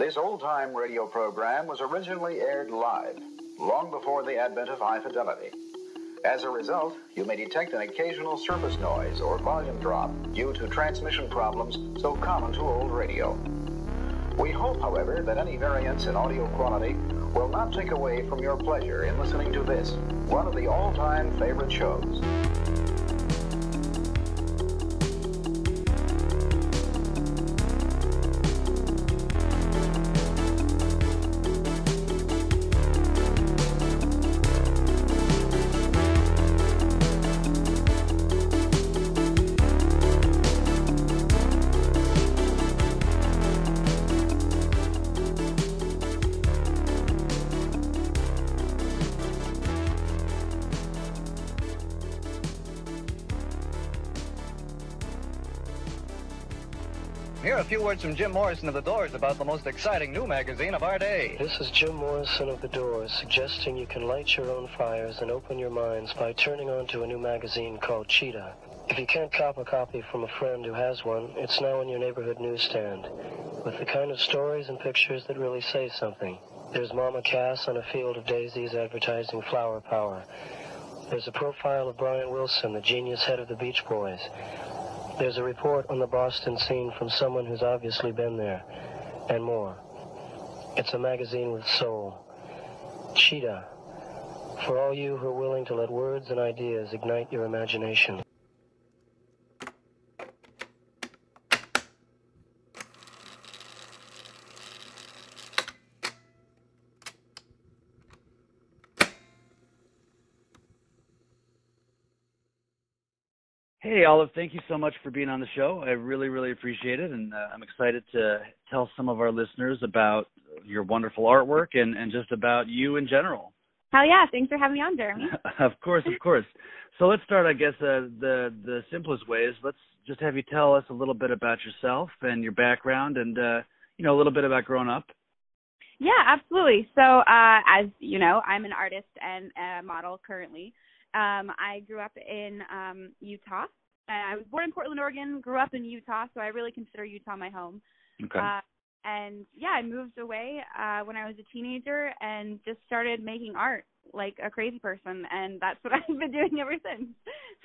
This old time radio program was originally aired live, long before the advent of high fidelity. As a result, you may detect an occasional surface noise or volume drop due to transmission problems so common to old radio. We hope, however, that any variance in audio quality will not take away from your pleasure in listening to this, one of the all time favorite shows. Words from Jim Morrison of The Doors about the most exciting new magazine of our day. This is Jim Morrison of The Doors suggesting you can light your own fires and open your minds by turning on to a new magazine called Cheetah. If you can't cop a copy from a friend who has one, it's now in your neighborhood newsstand with the kind of stories and pictures that really say something. There's Mama Cass on a field of daisies advertising flower power. There's a profile of Brian Wilson, the genius head of the Beach Boys. There's a report on the Boston scene from someone who's obviously been there, and more. It's a magazine with soul. Cheetah. For all you who are willing to let words and ideas ignite your imagination. Hey, Olive, thank you so much for being on the show. I really, really appreciate it. And uh, I'm excited to tell some of our listeners about your wonderful artwork and, and just about you in general. Hell yeah. Thanks for having me on, Jeremy. of course, of course. So let's start, I guess, uh, the, the simplest way is let's just have you tell us a little bit about yourself and your background and, uh, you know, a little bit about growing up. Yeah, absolutely. So, uh, as you know, I'm an artist and a model currently. Um, I grew up in um, Utah. I was born in Portland, Oregon. Grew up in Utah, so I really consider Utah my home. Okay. Uh, and yeah, I moved away uh, when I was a teenager and just started making art like a crazy person, and that's what I've been doing ever since.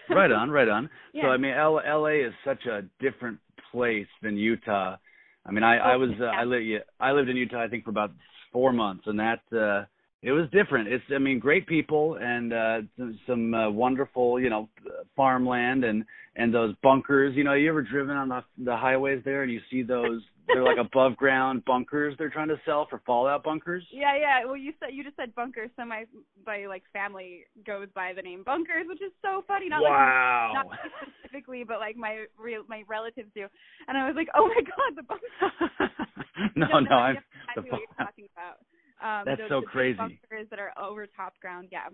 right on, right on. Yeah. So I mean, L- L.A. is such a different place than Utah. I mean, I, I Oh, was uh, I lived yeah, I lived in Utah I think for about four months, and that uh, it was different. It's I mean, great people and uh, some, some uh, wonderful you know farmland and and those bunkers. You know, you ever driven on the the highways there and you see those they're like above ground bunkers they're trying to sell for fallout bunkers. Yeah, yeah. Well, you said you just said bunkers, so my my like family goes by the name bunkers, which is so funny. Not wow. like not specifically, but like my real my relatives do. And I was like, oh my god, the bunkers. no, no, I'm the what you're talking about. Um, That's the, so crazy. Bunkers that are over top ground. Yeah.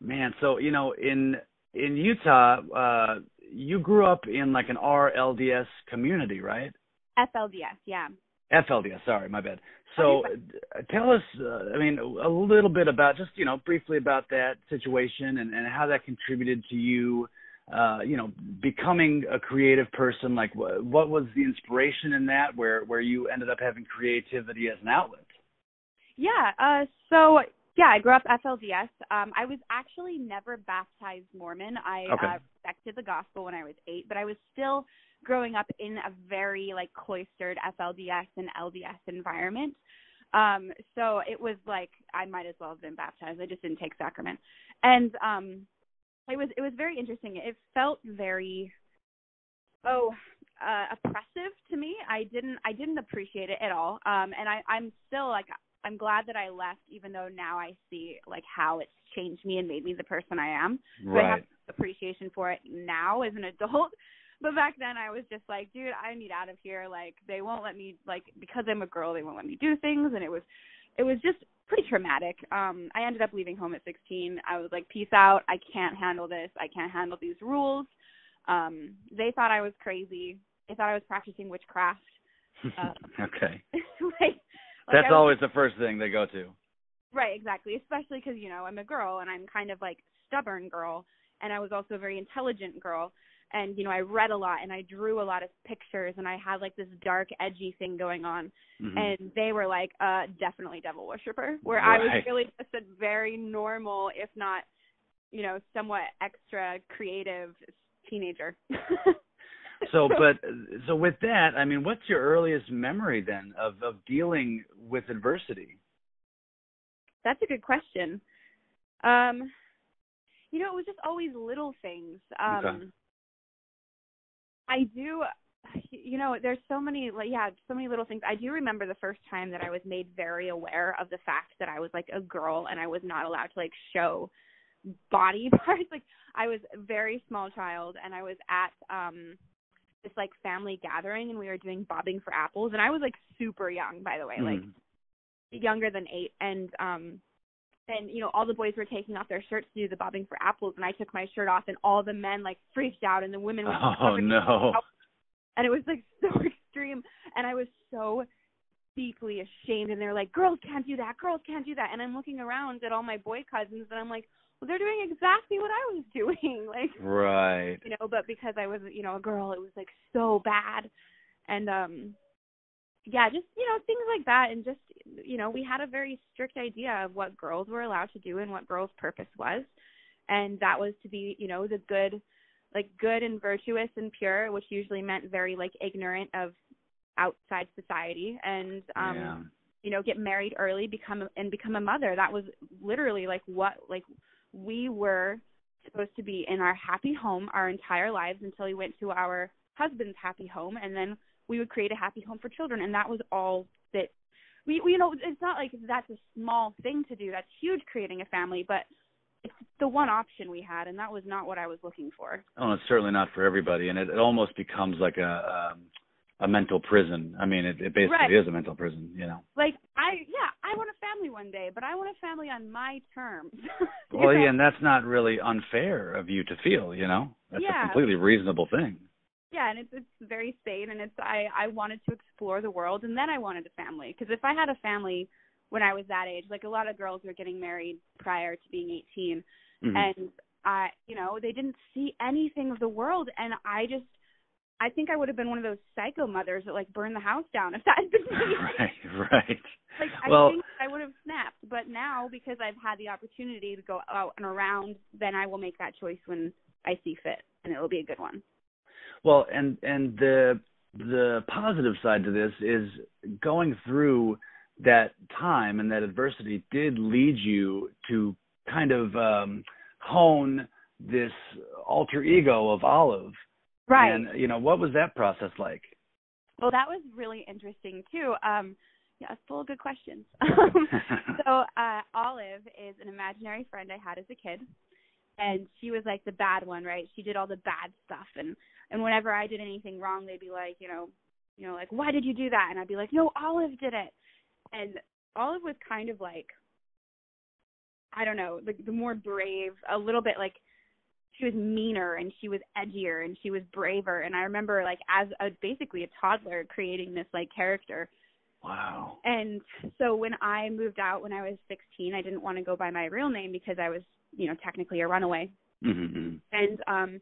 Man, so you know, in in Utah, uh you grew up in like an RLDS community, right? FLDS. Yeah. FLDS, sorry, my bad. So uh, tell us, uh, I mean, a little bit about just, you know, briefly about that situation and, and how that contributed to you, uh, you know, becoming a creative person. Like, wh- what was the inspiration in that where, where you ended up having creativity as an outlet? Yeah. Uh, so yeah, I grew up FLDS. Um, I was actually never baptized Mormon. I Okay. uh, respected the gospel when I was eight, but I was still growing up in a very like cloistered FLDS and LDS environment. Um, so it was like I might as well have been baptized. I just didn't take sacrament, and um, it was it was very interesting. It felt very oh uh oppressive to me i didn't i didn't appreciate it at all um and i i'm still like i'm glad that i left even though now i see like how it's changed me and made me the person i am. So i have appreciation for it now as an adult. But back then i was just like dude i need out of here. Like they won't let me like because i'm a girl they won't let me do things. And it was it was just pretty traumatic. Um i ended up leaving home at 16 i was like peace out. I can't handle this. I can't handle these rules. Um they thought i was crazy. They thought i was practicing witchcraft. Uh, okay. like, like That's was- always the first thing they go to. Right, exactly. Especially because you know I'm a girl and I'm kind of like stubborn girl, and I was also a very intelligent girl. and you know I read a lot and I drew a lot of pictures and I had like this dark edgy thing going on Mhm. and they were like uh definitely devil worshiper where I was really just a very normal if not you know somewhat extra creative teenager so but so with that i mean what's your earliest memory then of of dealing with adversity That's a good question. Um, you know, it was just always little things. Um, Okay. I do, you know, there's so many, like, yeah, so many little things. I do remember the first time that I was made very aware of the fact that I was like a girl and I was not allowed to like show body parts. Like, I was a very small child and I was at um this like family gathering and we were doing bobbing for apples and I was like super young, by the way, like Mhm. younger than eight and um and you know all the boys were taking off their shirts to do the bobbing for apples and i took my shirt off and all the men like freaked out and the women were oh no and it was like so extreme and i was so deeply ashamed and they're like girls can't do that girls can't do that and i'm looking around at all my boy cousins and i'm like well they're doing exactly what i was doing like right. you know but because i was you know a girl it was like so bad. And um yeah just you know things like that. And just you know we had a very strict idea of what girls were allowed to do and what girls purpose was. And that was to be you know the good like good and virtuous and pure which usually meant very like ignorant of outside society. And um yeah. you know get married early become a- and become a mother. That was literally like what like we were supposed to be in our happy home our entire lives until we went to our husband's happy home and then we would create a happy home for children and that was all that we, we you know it's not like that's a small thing to do. That's huge creating a family but it's the one option we had and that was not what i was looking for. Oh it's certainly not for everybody and it, it almost becomes like a um a mental prison i mean it, it basically Right. is a mental prison you know like i yeah i want a family one day but i want a family on my terms well know? yeah and that's not really unfair of you to feel you know that's Yeah. a completely reasonable thing yeah and it's it's very sane and it's i i wanted to explore the world and then i wanted a family because if i had a family when i was that age like a lot of girls were getting married prior to being 18 Mhm. and i you know they didn't see anything of the world and i just i think i would have been one of those psycho mothers that like burned the house down if that had been me. Right right. Like i well think i would have snapped but now because i've had the opportunity to go out and around then i will make that choice when i see fit and it will be a good one. Well, and and the the positive side to this is going through that time and that adversity did lead you to kind of um hone this alter ego of Olive. Right And you know, what was that process like? Well, that was really interesting too. Um, yeah, full of good questions. so uh, Olive is an imaginary friend I had as a kid, and she was like the bad one, right? She did all the bad stuff, and and whenever I did anything wrong, they'd be like, you know, you know, like why did you do that? And I'd be like, no, Olive did it. And Olive was kind of like, I don't know, the, the more brave, a little bit like she was meaner and she was edgier and she was braver. And i remember like as a basically a toddler creating this like character. Wow. and so when i moved out when i was 16 i didn't want to go by my real name because i was you know technically a runaway. Mm-hmm. and um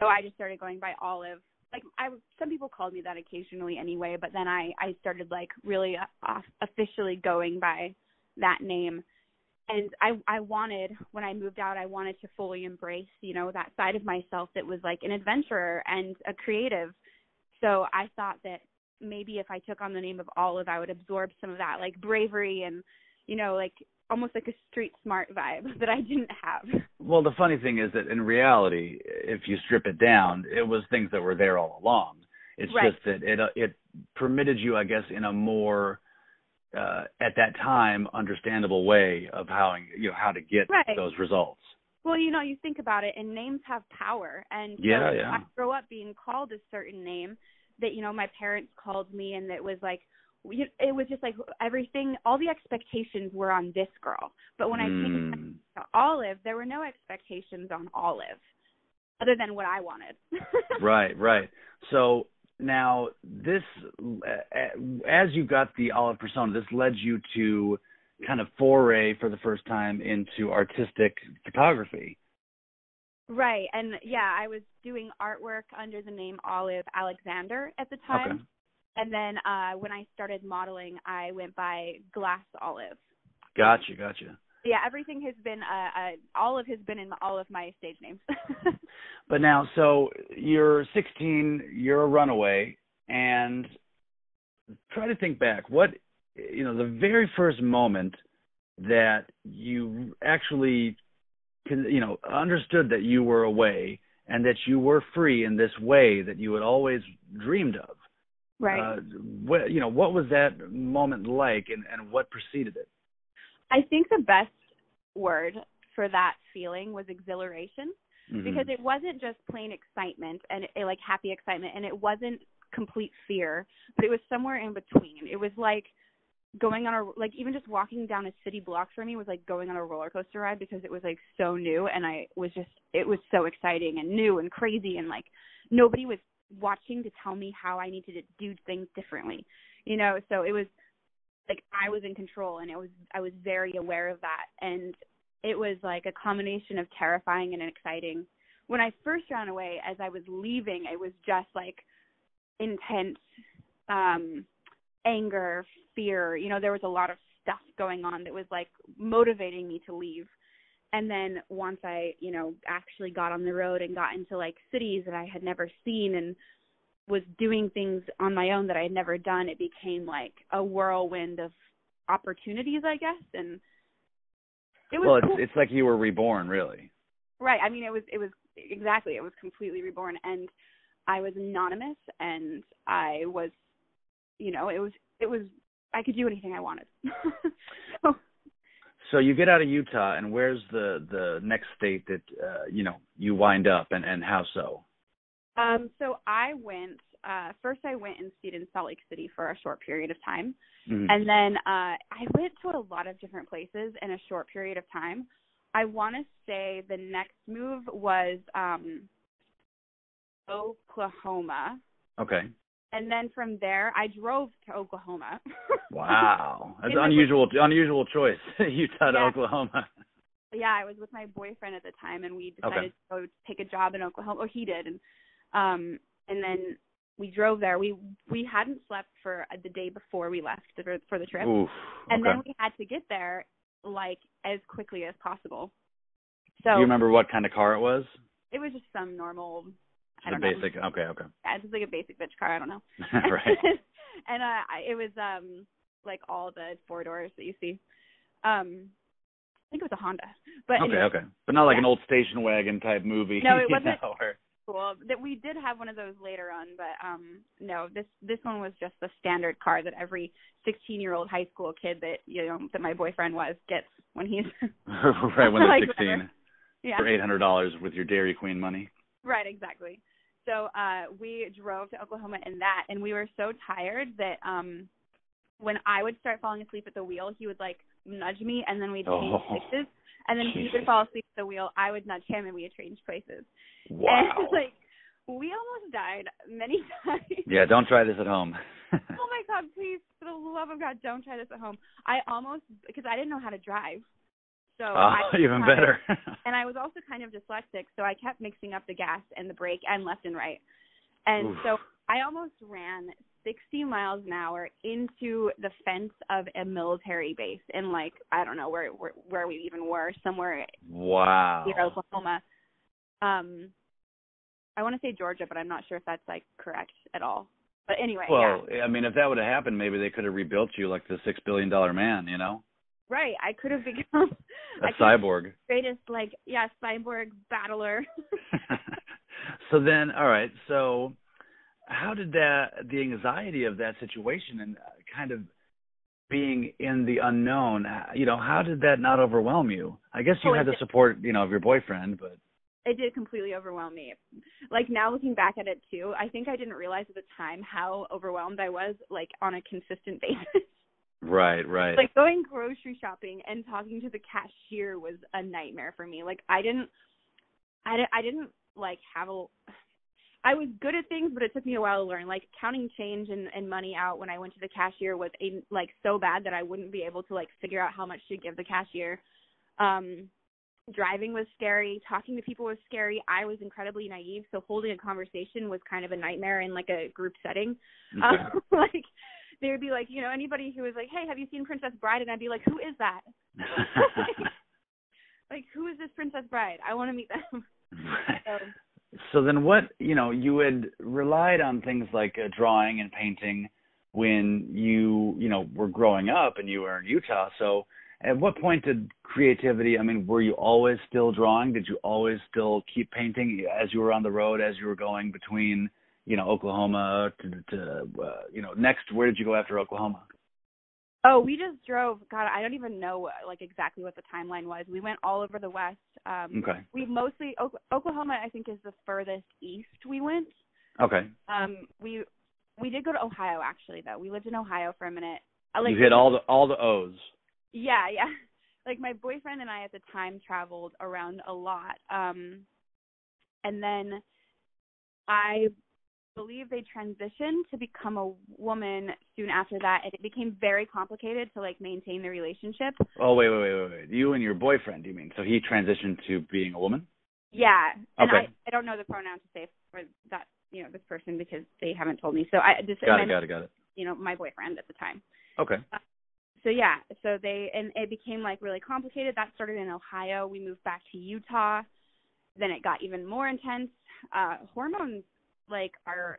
so i just started going by olive. Like i some people called me that occasionally anyway but then i i started like really uh, officially going by that name and i i wanted when i moved out i wanted to fully embrace you know that side of myself that was like an adventurer and a creative so i thought that maybe if i took on the name of olive i would absorb some of that like bravery and you know like almost like a street smart vibe that i didn't have Well, the funny thing is that in reality, if you strip it down, it was things that were there all along. It's Right. just that it uh, it permitted you, I guess, in a more uh, at that time understandable way of how you know how to get Right. those results. Well, you know, you think about it, and names have power. And so Yeah, yeah. I grew up being called a certain name that you know my parents called me, and it was like it was just like everything. All the expectations were on this girl, but when I changed Mm. to Olive, there were no expectations on Olive, other than what I wanted. right, right. So now this, as you got the olive persona, this led you to kind of foray for the first time into artistic photography. Right, and yeah, I was doing artwork under the name Olive Alexander at the time. Okay. And then uh when I started modeling, I went by Glass Olive. Gotcha, gotcha. Yeah, everything has been uh, uh Olive has been in all of my stage names. But now, so you're 16, you're a runaway, and try to think back. What, you know, the very first moment that you actually, can, you know, understood that you were away and that you were free in this way that you had always dreamed of. right. Uh, what, you know, what was that moment like, and, and what preceded it? I think the best word for that feeling was exhilaration. Mhm. because it wasn't just plain excitement and it, like happy excitement and it wasn't complete fear but it was somewhere in between it was like going on a like even just walking down a city block for me was like going on a roller coaster ride because it was like so new and i was just it was so exciting and new and crazy and like nobody was watching to tell me how i needed to do things differently you know so it was like i was in control and it was i was very aware of that and it was like a combination of terrifying and exciting. When I first ran away, as I was leaving, it was just like intense um anger, fear. You know, there was a lot of stuff going on that was like motivating me to leave. And then once I, you know, actually got on the road and got into like cities that I had never seen and was doing things on my own that I had never done, it became like a whirlwind of opportunities, I guess. And it was well, cool. it's it's like you were reborn, really. Right. I mean, it was it was exactly it was completely reborn, and I was anonymous, and I was, you know, it was it was I could do anything I wanted. so, So you get out of Utah, and where's the the next state that uh, you know you wind up, and and how so? Um, so I went. Uh, first, I went and stayed in Salt Lake City for a short period of time, Mhm. and then uh, I went to a lot of different places in a short period of time. I want to say the next move was um, Oklahoma. okay. and then from there I drove to Oklahoma. Wow, that's In my- unusual. Unusual choice, Utah to Yeah. Oklahoma. yeah, I was with my boyfriend at the time, and we Okay. decided to go take a job in Oklahoma. Or he did, and um, and then we drove there. We we hadn't slept for uh, the day before we left for, for the trip, Oof. and then we had to get there like as quickly as possible. So Do you remember what kind of car it was? it was just some normal. I The don't know. basic. Okay. Okay. Yeah, just like a basic bitch car. I don't know. right. and uh it was um like all the four doors that you see. Um I think it was a Honda. But okay. anyway, Okay. But not like yeah. an old station wagon type movie. No, it wasn't. know, where- cool. That we did have one of those later on, but um no, this this one was just the standard car that every 16-year-old high school kid that you know that my boyfriend was gets when he's right when they're Like, 16 whatever. yeah. for eight hundred dollars with your Dairy Queen money. Right, exactly. So uh we drove to Oklahoma in that and we were so tired that um when I would start falling asleep at the wheel, he would like nudge me and then we'd change Oh. And then he would fall asleep at the wheel, I would nudge him and we would change places. Wow. And like we almost died many times. yeah. Don't try this at home. oh my god, please, for the love of God, don't try this at home. I almost because I didn't know how to drive. So oh, I even better. and I was also kind of dyslexic, so I kept mixing up the gas and the brake and left and right. And Oof. so I almost ran 60 miles an hour into the fence of a military base in like I don't know where where, where we even were, somewhere wow. near Oklahoma. Um I want to say Georgia, but I'm not sure if that's like correct at all. But anyway, yeah. Well, I mean, if that would have happened, maybe they could have rebuilt you like the six billion dollar man. You know, Right. I could have become a cyborg. greatest like yeah, cyborg battler. so then, all right. So, how did that the anxiety of that situation and uh, kind of being in the unknown, uh, you know, how did that not overwhelm you? I guess you Oh, had the support, you know, of your boyfriend, but it did completely overwhelm me. Like now looking back at it too, I think I didn't realize at the time how overwhelmed I was like on a consistent basis. right, right. like going grocery shopping and talking to the cashier was a nightmare for me. Like I didn't I didn't I didn't like have a I was good at things, but it took me a while to learn. Like counting change and, and money out when I went to the cashier was a, like so bad that I wouldn't be able to like figure out how much to give the cashier. Um driving was scary, talking to people was scary. I was incredibly naive, so holding a conversation was kind of a nightmare in like a group setting. Um, like they would be like, you know, anybody who was like, "Hey, have you seen Princess Bride?" and I'd be like, "Who is that?" like, like, who is this Princess Bride? I want to meet them. so, so then, what you know, you had relied on things like uh, drawing and painting when you you know were growing up and you were in Utah. So at what point did creativity? I mean, were you always still drawing? Did you always still keep painting as you were on the road, as you were going between you know Oklahoma to, to uh, you know next? Where did you go after Oklahoma? Oh, we just drove. God, I don't even know like exactly what the timeline was. We went all over the West. Um, okay. We mostly Oklahoma, I think, is the furthest east we went. Okay. Um, we we did go to Ohio actually though. We lived in Ohio for a minute. I, like, you hit all the all the O's. Yeah, yeah. Like my boyfriend and I at the time traveled around a lot. Um and then I believe they transitioned to become a woman soon after that and it became very complicated to like maintain the relationship. Oh wait, wait, wait, wait, wait. You and your boyfriend, do you mean? So he transitioned to being a woman? Yeah. And okay. I, I don't know the pronoun to say for that you know this person because they haven't told me. So I just got it, got it, got it. You know my boyfriend at the time. Okay. Uh, so yeah, so they and it became like really complicated. That started in Ohio. We moved back to Utah. Then it got even more intense. Uh hormones like are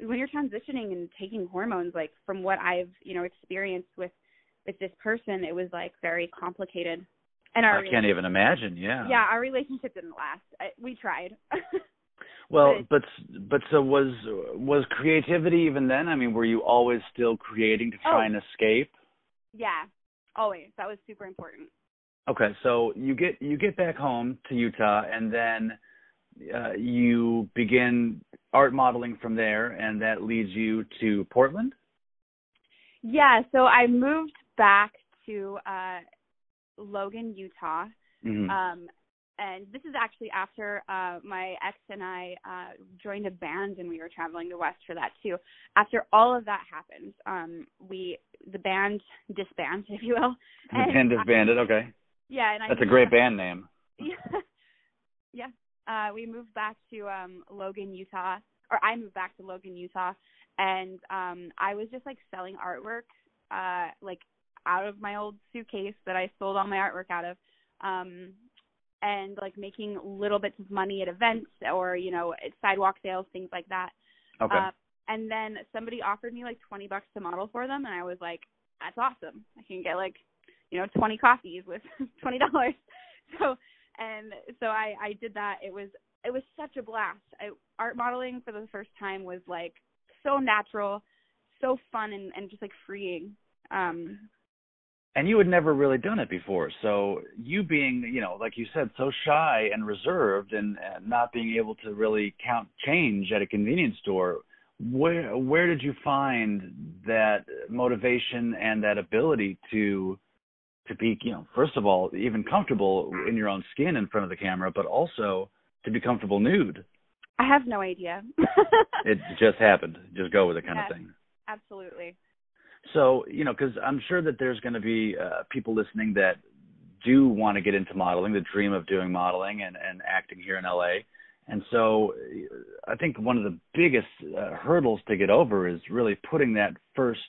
when you're transitioning and taking hormones like from what I've, you know, experienced with with this person, it was like very complicated. And our I can't even imagine, yeah. Yeah, our relationship didn't last. I, we tried. well, but but so was was creativity even then? I mean, were you always still creating to oh. try oh. and escape? Yeah, always. That was super important. Okay, so you get you get back home to Utah, and then uh, you begin art modeling from there, and that leads you to Portland. Yeah, so I moved back to uh, Logan, Utah. Mm-hmm. Um, and this is actually after uh my ex and I uh joined a band and we were traveling the west for that too. After all of that happened, um we the band disbanded, if you will. The band disbanded, okay. Yeah, and I That's a great band name. Yeah. yeah. Uh we moved back to um Logan, Utah. Or I moved back to Logan, Utah and um I was just like selling artwork uh like out of my old suitcase that I sold all my artwork out of. Um and like making little bits of money at events or you know at sidewalk sales things like that okay uh, and then somebody offered me like 20 bucks to model for them and i was like that's awesome i can get like you know 20 coffees with 20 dollars so and so i i did that. It was it was such a blast. I, art modeling for the first time was like so natural so fun and and just like freeing. Um and you had never really done it before. So you being you know like you said so shy and reserved and, and not being able to really count change at a convenience store where where did you find that motivation and that ability to to be you know first of all even comfortable in your own skin in front of the camera but also to be comfortable nude. I have no idea. It just happened. Just go with it kind yes, of thing. Absolutely. So, you know, because I'm sure that there's going to be uh, people listening that do want to get into modeling, the dream of doing modeling and, and acting here in LA. And so I think one of the biggest uh, hurdles to get over is really putting that first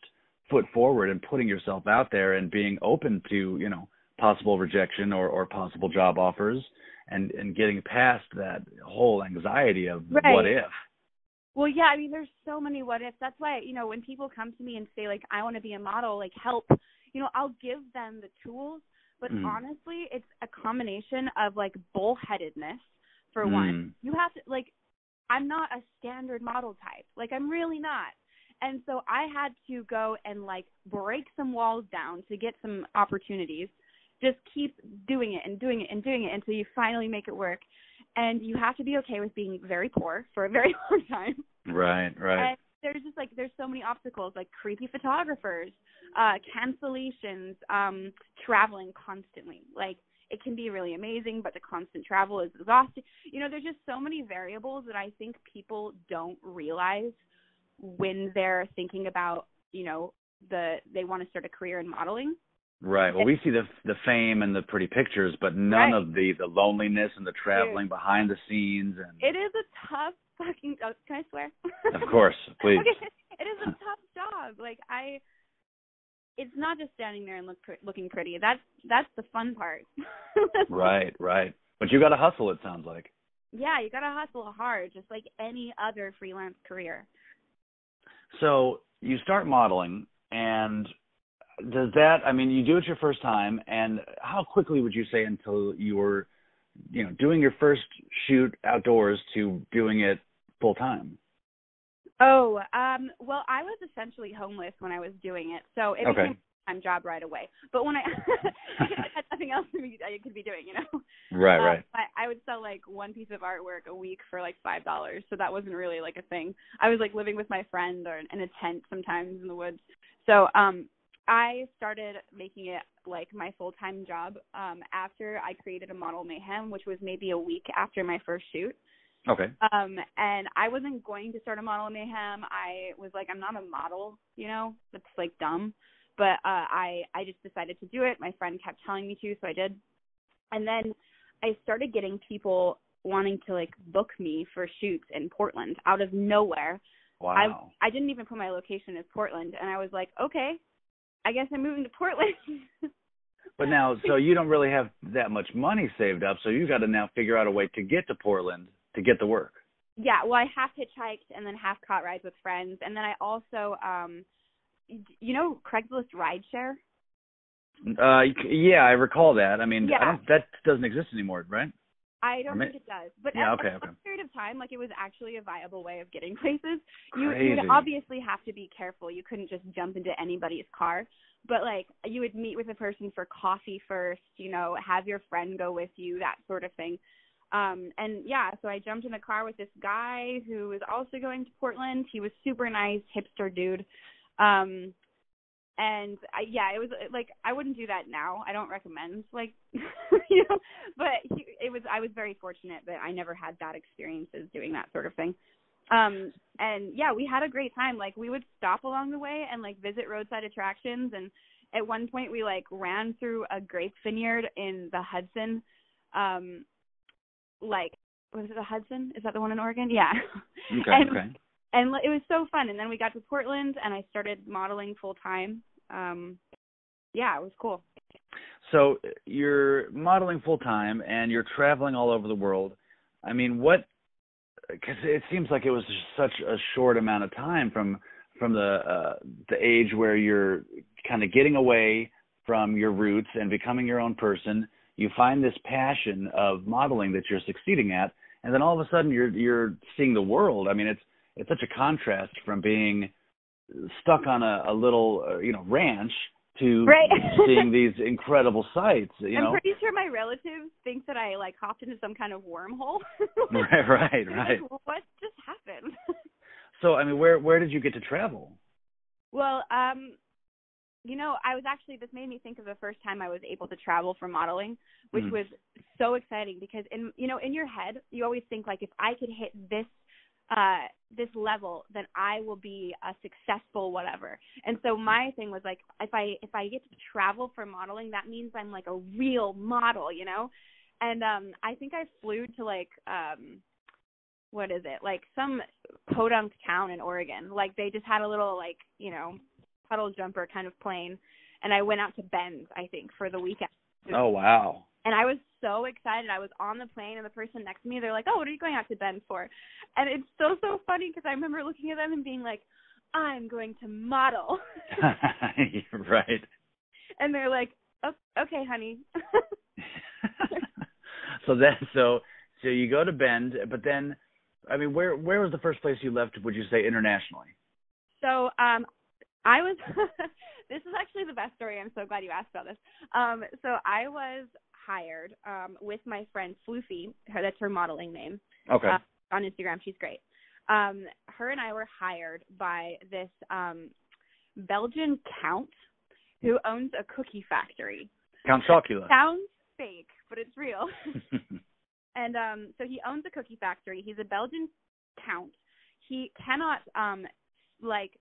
foot forward and putting yourself out there and being open to, you know, possible rejection or, or possible job offers and, and getting past that whole anxiety of right. what if. Well, yeah, I mean, there's so many what ifs. That's why, you know, when people come to me and say like, I want to be a model, like help, you know, I'll give them the tools. But mm. honestly, it's a combination of like bullheadedness for mm. one. You have to like, I'm not a standard model type. Like, I'm really not. And so I had to go and like break some walls down to get some opportunities. Just keep doing it and doing it and doing it until you finally make it work and you have to be okay with being very poor for a very long time. Right, right. And there's just like there's so many obstacles, like creepy photographers, uh, cancellations, um, traveling constantly. Like it can be really amazing, but the constant travel is exhausting. You know, there's just so many variables that I think people don't realize when they're thinking about, you know, the they want to start a career in modeling. Right. Well, we see the the fame and the pretty pictures, but none Right. of the the loneliness and the traveling behind the scenes and It is a tough fucking. Oh, can I swear? Of course, please. okay. It is a tough job. Like I, it's not just standing there and look looking pretty. That's that's the fun part. right, right. But you got to hustle. It sounds like. Yeah, you gotta hustle hard, just like any other freelance career. So you start modeling, and does that? I mean, you do it your first time, and how quickly would you say until you were, you know, doing your first shoot outdoors to doing it full time? Oh, um, well, I was essentially homeless when I was doing it, so it Okay. became time job right away. But when I, I had nothing else I could be doing, you know. Right, Um, right. I, I would sell like one piece of artwork a week for like five dollars, so that wasn't really like a thing. I was like living with my friend or in a tent sometimes in the woods. So um I started making it like my full time job um after I created a model mayhem, which was maybe a week after my first shoot. Okay. Um and I wasn't going to start a model mayhem. I was like, I'm not a model, you know, that's like dumb. But uh I I just decided to do it. My friend kept telling me to, so I did. And then I started getting people wanting to like book me for shoots in Portland out of nowhere. Wow. I I didn't even put my location as Portland and I was like, okay, I guess I'm moving to Portland. But now, so you don't really have that much money saved up, so you got to now figure out a way to get to Portland to get the work. yeah, well, I half hitchhiked and then half caught rides with friends, and then I also, um, you know, Craigslist rideshare. Uh, yeah, I recall that. I mean, I Yeah. don't, that doesn't exist anymore, right? I don't Or ma- think it does, but Yeah, at, okay, at okay. some period of time, like it was actually a viable way of getting places. You you would obviously have to be careful. You couldn't just jump into anybody's car, but like you would meet with a person for coffee first. You know, have your friend go with you, that sort of thing. Um, and yeah, so I jumped in the car with this guy who was also going to Portland. He was super nice, hipster dude. Um, and I, yeah, it was like I wouldn't do that now. I don't recommend like you know, but he, it was I was very fortunate that I never had bad experiences doing that sort of thing. Um and yeah, we had a great time. Like we would stop along the way and like visit roadside attractions and at one point we like ran through a grape vineyard in the Hudson um like was it the Hudson? Is that the one in Oregon? Yeah. Okay, and okay. And it was so fun and then we got to portland and i started modeling full time um yeah it was cool So you're modeling full time and you're traveling all over the world. I mean, what? Because it seems like it was such a short amount of time from from the uh, the age where you're kind of getting away from your roots and becoming your own person. You find this passion of modeling that you're succeeding at, and then all of a sudden you're you're seeing the world. I mean, it's it's such a contrast from being stuck on a, a little uh, you know ranch to Right. seeing these incredible sights. You i'm know, pretty sure my relatives think that i like hopped into some kind of wormhole right, right, right. like, what just happened So I mean, where where did you get to travel? well um you know i was actually this made me think of the first time i was able to travel for modeling which Mhm. was so exciting because in you know in your head you always think like if i could hit this uh this level then i will be a successful whatever. And so my thing was like if i if i get to travel for modeling that means i'm like a real model you know? And um i think i flew to like um what is it? Like some podunk town in oregon. Like they just had a little like you know puddle jumper kind of plane. And i went out to bend i think for the weekend. Oh wow. And I was so excited. I was on the plane, and the person next to me, they're like, "Oh, what are you going out to Bend for?" And it's so so funny because I remember looking at them and being like, "I'm going to model," right. and they're like, oh, "Okay, honey." so then, so so you go to Bend, but then, I mean, where where was the first place you left? Would you say internationally? so um, I was. this is actually the best story. I'm so glad you asked about this. Um, so I was hired um with my friend Floofy. Her that's her modeling name. Okay. uh, on Instagram. She's great. Um, her and I were hired by this um, Belgian count who owns a cookie factory. Count Chocula. Sounds fake, but it's real. and um, so he owns a cookie factory. He's a Belgian count. He cannot um, like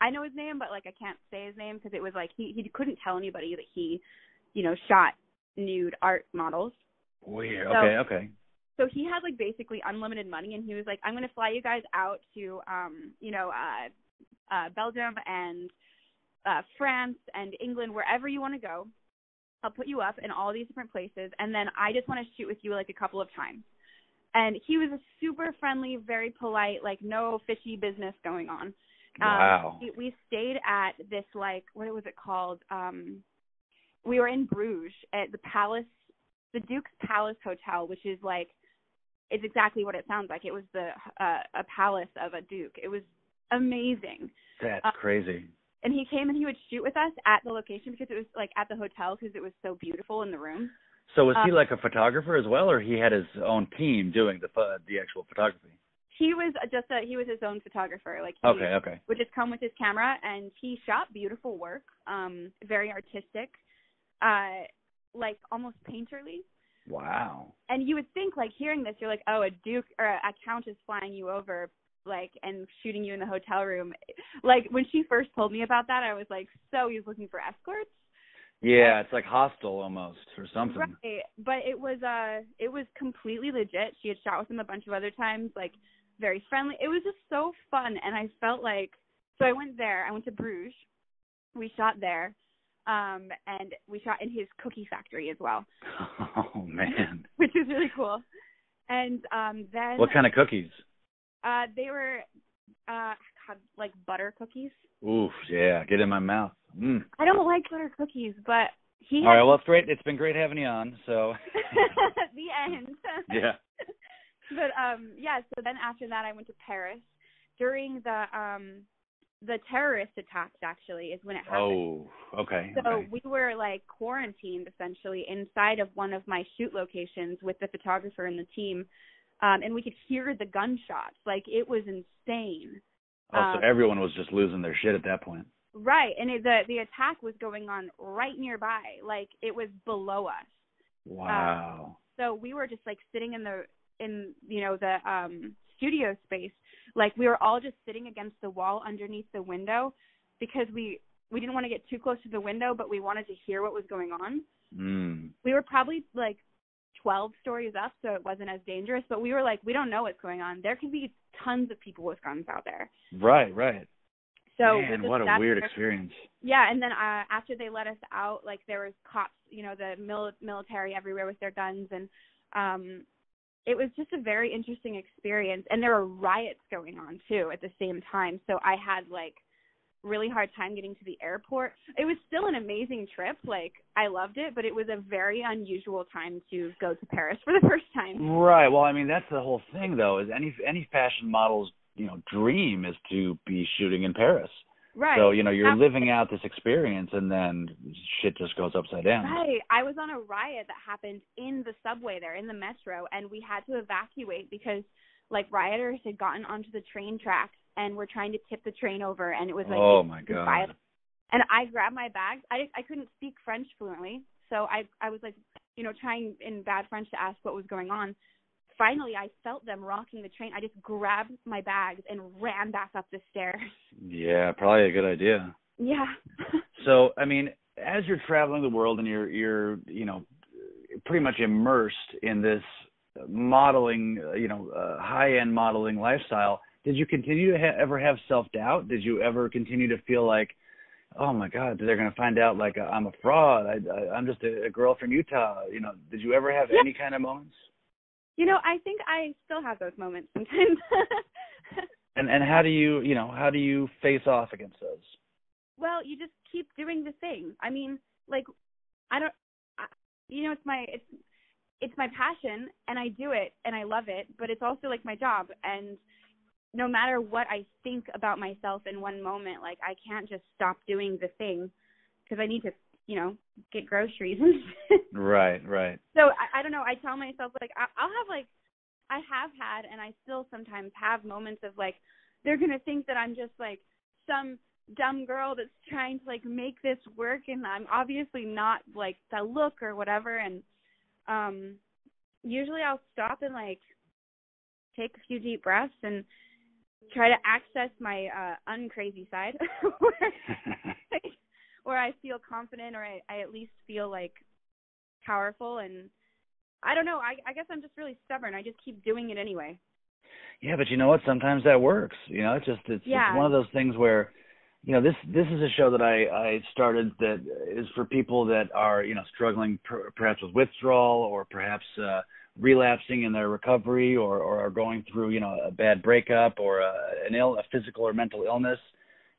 I know his name, but like I can't say his name because it was like he he couldn't tell anybody that he, you know, shot nude art models. Weird. So- okay, okay. So he had like basically unlimited money, and he was like, "I'm going to fly you guys out to, um, you know, uh, uh, Belgium and uh, France and England, wherever you want to go. I'll put you up in all these different places, and then I just want to shoot with you like a couple of times." And he was a super friendly, very polite, like no fishy business going on. Wow. Um, we, we stayed at this like what was it called? Um, we were in Bruges at the Palace, the Duke's Palace Hotel, which is like it's exactly what it sounds like. It was the uh, a palace of a duke. It was amazing. That's uh, crazy. And he came and he would shoot with us at the location because it was like at the hotel because it was so beautiful in the room. So was he uh, like a photographer as well, or he had his own team doing the pho- the actual photography? He was just a he was his own photographer. Like he Okay, okay. would just come with his camera and he shot beautiful work, um, very artistic, uh, like almost painterly. Wow. and you would think like hearing this you're like oh a duke or a count is flying you over like and shooting you in the hotel room. Like when she first told me about that i was like so he's looking for escorts. Yeah, it's like hostile almost or something. right but it was uh it was completely legit. She had shot with him a bunch of other times like very friendly. It was just so fun and i felt like so i went there. I went to bruges. We shot there um and we shot in his cookie factory as well Oh man. which is really cool and um then What kind of cookies? Uh, they were uh like butter cookies. Oof, yeah, get in my mouth. Mm. I don't like butter cookies, but he All right, well it's great. It's been great having you on. So the end. yeah. But um yeah, so then after that I went to Paris during the um the terrorist attacks actually is when it happened. Oh, okay. So okay. we were like quarantined essentially inside of one of my shoot locations with the photographer and the team. Um and we could hear the gunshots. Like it was insane. Oh, um, so everyone was just losing their shit at that point. Right, and it, the the attack was going on right nearby, like it was below us. Wow. So we were just like sitting in the in you know the um studio space, like we were all just sitting against the wall underneath the window because we we didn't want to get too close to the window, but we wanted to hear what was going on. mm. We were probably like 12 stories up, so it wasn't as dangerous, but we were like we don't know what's going on. There could be tons of people with guns out there. Right, right. So we Man, just what a weird there- experience. Yeah, and then uh after they let us out, like there was cops, you know, the mil- military everywhere with their guns and um it was just a very interesting experience and there were riots going on too at the same time. So I had like really hard time getting to the airport. It was still an amazing trip. Like I loved it, but it was a very unusual time to go to Paris for the first time. Right. Well, I mean, that's the whole thing, though. Is any any fashion model's you know dream is to be shooting in Paris. Right. So you know you're Absolutely. living out this experience, and then shit just goes upside down. Right. I was on a riot that happened in the subway there, in the metro, and we had to evacuate because like rioters had gotten onto the train tracks and were trying to tip the train over and it was like oh my violent. god. and I grabbed my bags. I I couldn't speak French fluently, so I I was like, you know, trying in bad French to ask what was going on. Finally, I felt them rocking the train. I just grabbed my bags and ran back up the stairs. Yeah, probably a good idea. Yeah. So, I mean, as you're traveling the world and you're you're you know pretty much immersed in this modeling, you know, uh, high-end modeling lifestyle, did you continue to ha- ever have self-doubt? Did you ever continue to feel like, oh my God, they're going to find out like I'm a fraud? I, I, I'm just a, a girl from Utah. You know, did you ever have Yeah. any kind of moments? You know, I think I still have those moments sometimes. And and how do you you know how do you face off against those? Well, you just keep doing the thing. I mean, like I don't I, you know, it's my it's it's my passion and I do it and I love it, but it's also like my job and no matter what I think about myself in one moment, like I can't just stop doing the thing because I need to, you know, get groceries. Right, right. so I, I don't know. I tell myself like I, I'll have like I have had and I still sometimes have moments of like they're gonna think that I'm just like some dumb girl that's trying to like make this work and I'm obviously not like the look or whatever and um usually I'll stop and like take a few deep breaths and try to access my uh uncrazy side where, where I feel confident or I, I at least feel like powerful and I don't know, I I guess I'm just really stubborn. I just keep doing it anyway. Yeah, but you know what? Sometimes that works. You know, it's just it's, Yeah. it's one of those things where, you know, this this is a show that I I started that is for people that are you know struggling per, perhaps with withdrawal or perhaps uh, relapsing in their recovery or or are going through you know a bad breakup or a, an ill a physical or mental illness,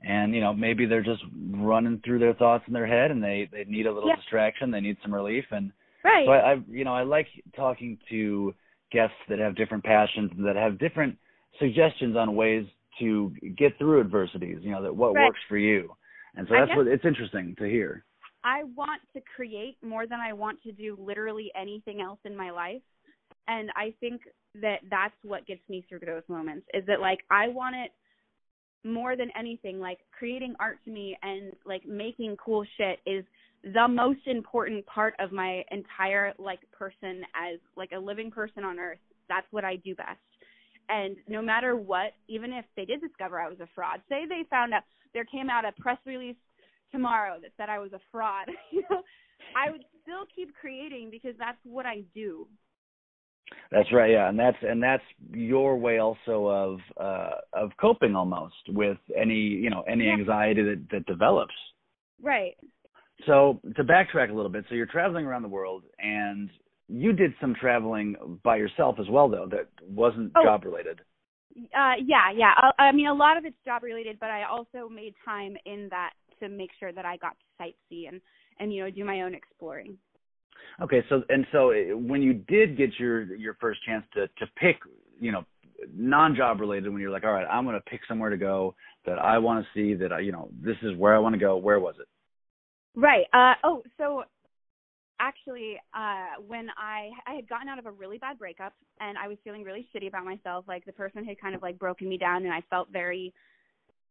and you know maybe they're just running through their thoughts in their head and they they need a little Yeah. distraction, they need some relief, and Right. so I, I you know I like talking to guests that have different passions that have different suggestions on ways to get through adversities. You know that what Right. works for you, and so that's what it's interesting to hear. I want to create more than I want to do literally anything else in my life. And I think that that's what gets me through those moments is that like I want it more than anything like creating art to me and like making cool shit is the most important part of my entire like person as like a living person on earth. That's what I do best. And no matter what, even if they did discover I was a fraud, say they found out there came out a press release tomorrow that said I was a fraud, you know, I would still keep creating because that's what I do. That's right, yeah, and that's and that's your way also of uh of coping almost with any you know any Yeah. anxiety that that develops. Right. So to backtrack a little bit, so you're traveling around the world and you did some traveling by yourself as well though that wasn't Oh. job related. Uh yeah, yeah. I, I mean a lot of it's job related, but I also made time in that to make sure that I got to sightsee and and you know do my own exploring. Okay, so and so uh, when you did get your your first chance to to pick, you know, non-job related, when you're like, all right, I'm going to pick somewhere to go that I want to see, that I, you know, this is where I want to go. Where was it? Right. Uh oh, so actually uh when I I had gotten out of a really bad breakup and I was feeling really shitty about myself, like the person had kind of like broken me down and I felt very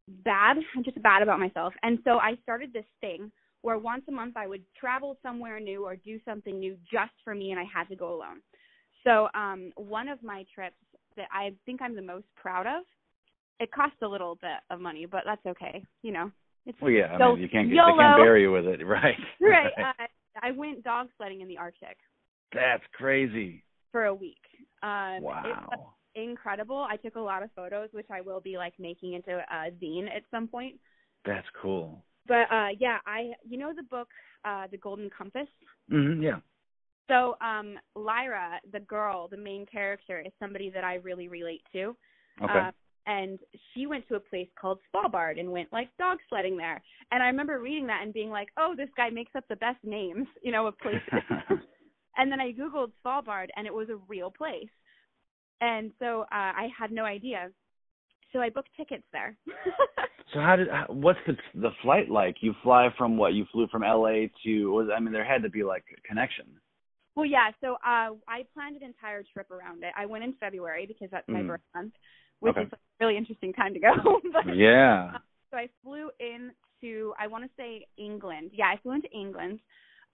bad, just bad about myself. And so I started this thing where once a month I would travel somewhere new or do something new just for me and I had to go alone. So um one of my trips that I think I'm the most proud of, it cost a little bit of money, but that's okay. You know, it's Well, yeah, I mean, you can't get, YOLO. they can't bury you with it, right? right. Uh, I went dog sledding in the Arctic That's crazy. for a week. Um, It was Wow. incredible. I took a lot of photos, which I will be like making into a zine at some point. That's cool. But uh yeah, I you know the book uh The Golden Compass. Mm-hmm, Yeah. So um Lyra, the girl, the main character, is somebody that I really relate to. Okay. Uh, and she went to a place called Svalbard and went like dog sledding there. And I remember reading that and being like, "Oh, this guy makes up the best names, you know, of places." and then I googled Svalbard and it was a real place. And so uh I had no idea. So I booked tickets there. so how did how, what's the the flight like? You fly from what? You flew from L.A. to was I mean there had to be like a connection. well, yeah, so uh I planned an entire trip around it. I went in February because that's my Mm. birth month, which Okay. is a really interesting time to go. but Yeah. so I flew into I want to say England. Yeah, I flew into England.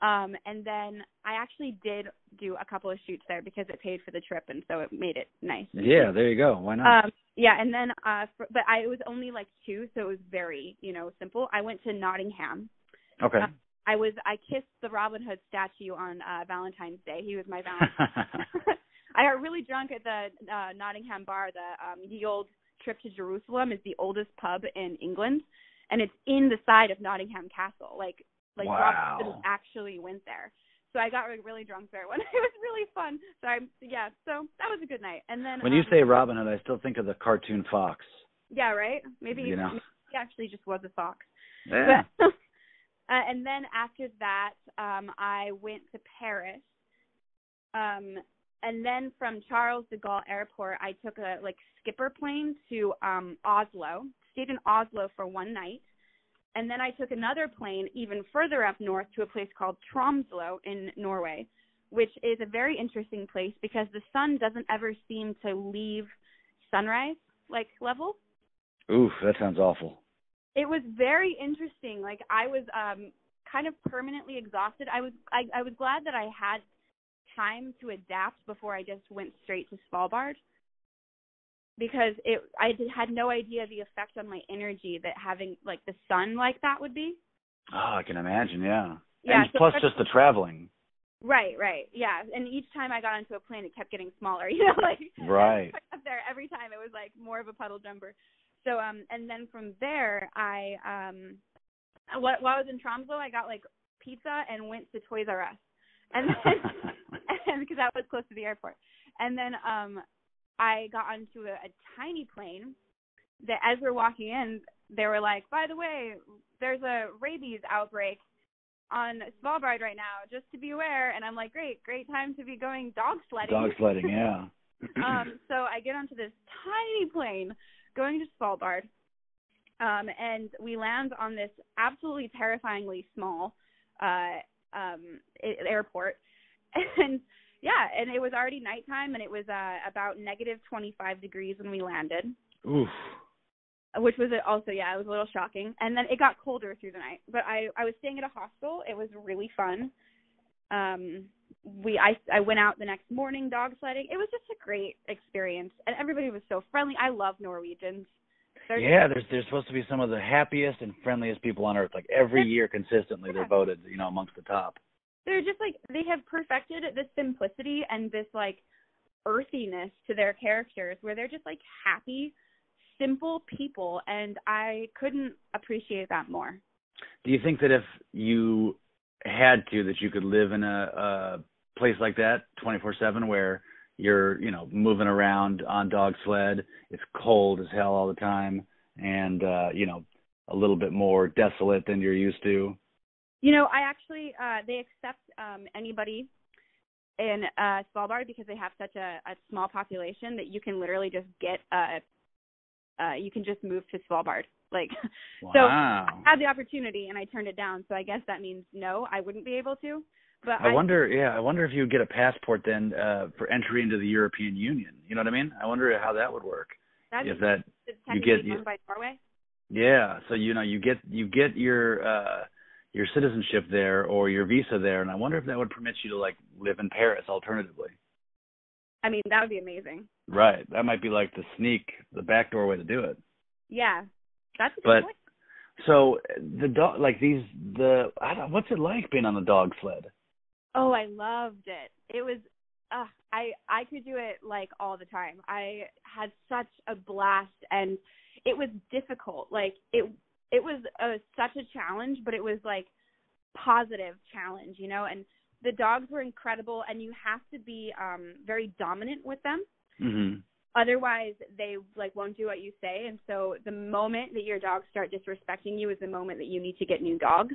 Um and then I actually did do a couple of shoots there because it paid for the trip and so it made it nice. Yeah, there you go. Why not? Um yeah, and then uh for, but I it was only like two, so it was very, you know, simple. I went to Nottingham. okay. uh, I was I kissed the Robin Hood statue on uh Valentine's Day. He was my Valentine. I got really drunk at the uh, Nottingham bar. The um, Ye Olde Trip to Jerusalem is the oldest pub in England, and it's in the side of Nottingham Castle. Like like Wow. Actually went there. So I got really drunk there. When it was really fun. So I yeah. So that was a good night. And then when you um, say Robin Hood, I still think of the cartoon Fox. yeah, right. Maybe You know. he actually just was a fox. Yeah. But, uh, and then after that, um, I went to Paris. Um, and then from Charles de Gaulle Airport, I took a like skipper plane to um, Oslo. Stayed in Oslo for one night, and then I took another plane even further up north to a place called Tromsø in Norway, which is a very interesting place because the sun doesn't ever seem to leave sunrise like level. Oof, that sounds awful. it was very interesting. Like i was um kind of permanently exhausted. I was i i was glad that i had time to adapt before i just went straight to svalbard because it I did, had no idea the effect on my energy that having like the sun like that would be. Oh, I can imagine. Yeah. Yeah, and so plus, just the traveling. Right, right, yeah. And each time I got onto a plane, it kept getting smaller. You know, like Right. up there every time it was like more of a puddle jumper. So um, and then from there I um, while, while I was in Tromsø, I got like pizza and went to Toys R Us, and then because that was close to the airport, and then um, I got onto a, a tiny plane. That as we're walking in, they were like, "By the way, there's a rabies outbreak on Svalbard right now, just to be aware." And I'm like, "Great, great time to be going dog sledding." Dog sledding. Yeah. um, so I get onto this tiny plane going to Svalbard, um, and we land on this absolutely terrifyingly small uh, um, airport, and yeah, and it was already nighttime, and it was uh, about negative 25 degrees when we landed, Oof. which was also yeah, it was a little shocking. And then it got colder through the night, but I I was staying at a hostel. It was really fun. Um, we I I went out the next morning dog sledding. It was just a great experience, and everybody was so friendly. I love Norwegians. They're Yeah, there's there's supposed to be some of the happiest and friendliest people on earth. Like every year, consistently, they're voted, you know, amongst the top. They're just like they have perfected this simplicity and this like earthiness to their characters where they're just like happy simple people and i couldn't appreciate that more Do you think that if you had to, that you could live in a, a place like that, 24/7, where you're, you know, moving around on dog sled, it's cold as hell all the time, and uh, you know, a little bit more desolate than you're used to? You know i actually uh they accept um anybody in uh svalbard because they have such a, a small population that you can literally just get uh uh you can just move to svalbard like So, I had the opportunity and I turned it down. So I guess that means no, I wouldn't be able to. But I wonder, yeah, I wonder if you would get a passport then uh, for entry into the European Union. You know what I mean? I wonder how that would work. that'd if be that, you get- you- by Norway. yeah. So you know, you get you get your uh, your citizenship there or your visa there, and I wonder if that would permit you to like live in Paris alternatively. I mean, that would be amazing. Right. That might be like the sneak, the backdoor way to do it. Yeah, that's a good But point. so the dog, like these, the I don't, what's it like being on the dog sled? Oh, I loved it. It was uh I I could do it like all the time. I had such a blast and it was difficult. Like it it was a, such a challenge, but it was like positive challenge, you know, and the dogs were incredible and you have to be um very dominant with them. hmm Otherwise they like won't do what you say and so the moment that your dogs start disrespecting you is the moment that you need to get new dogs.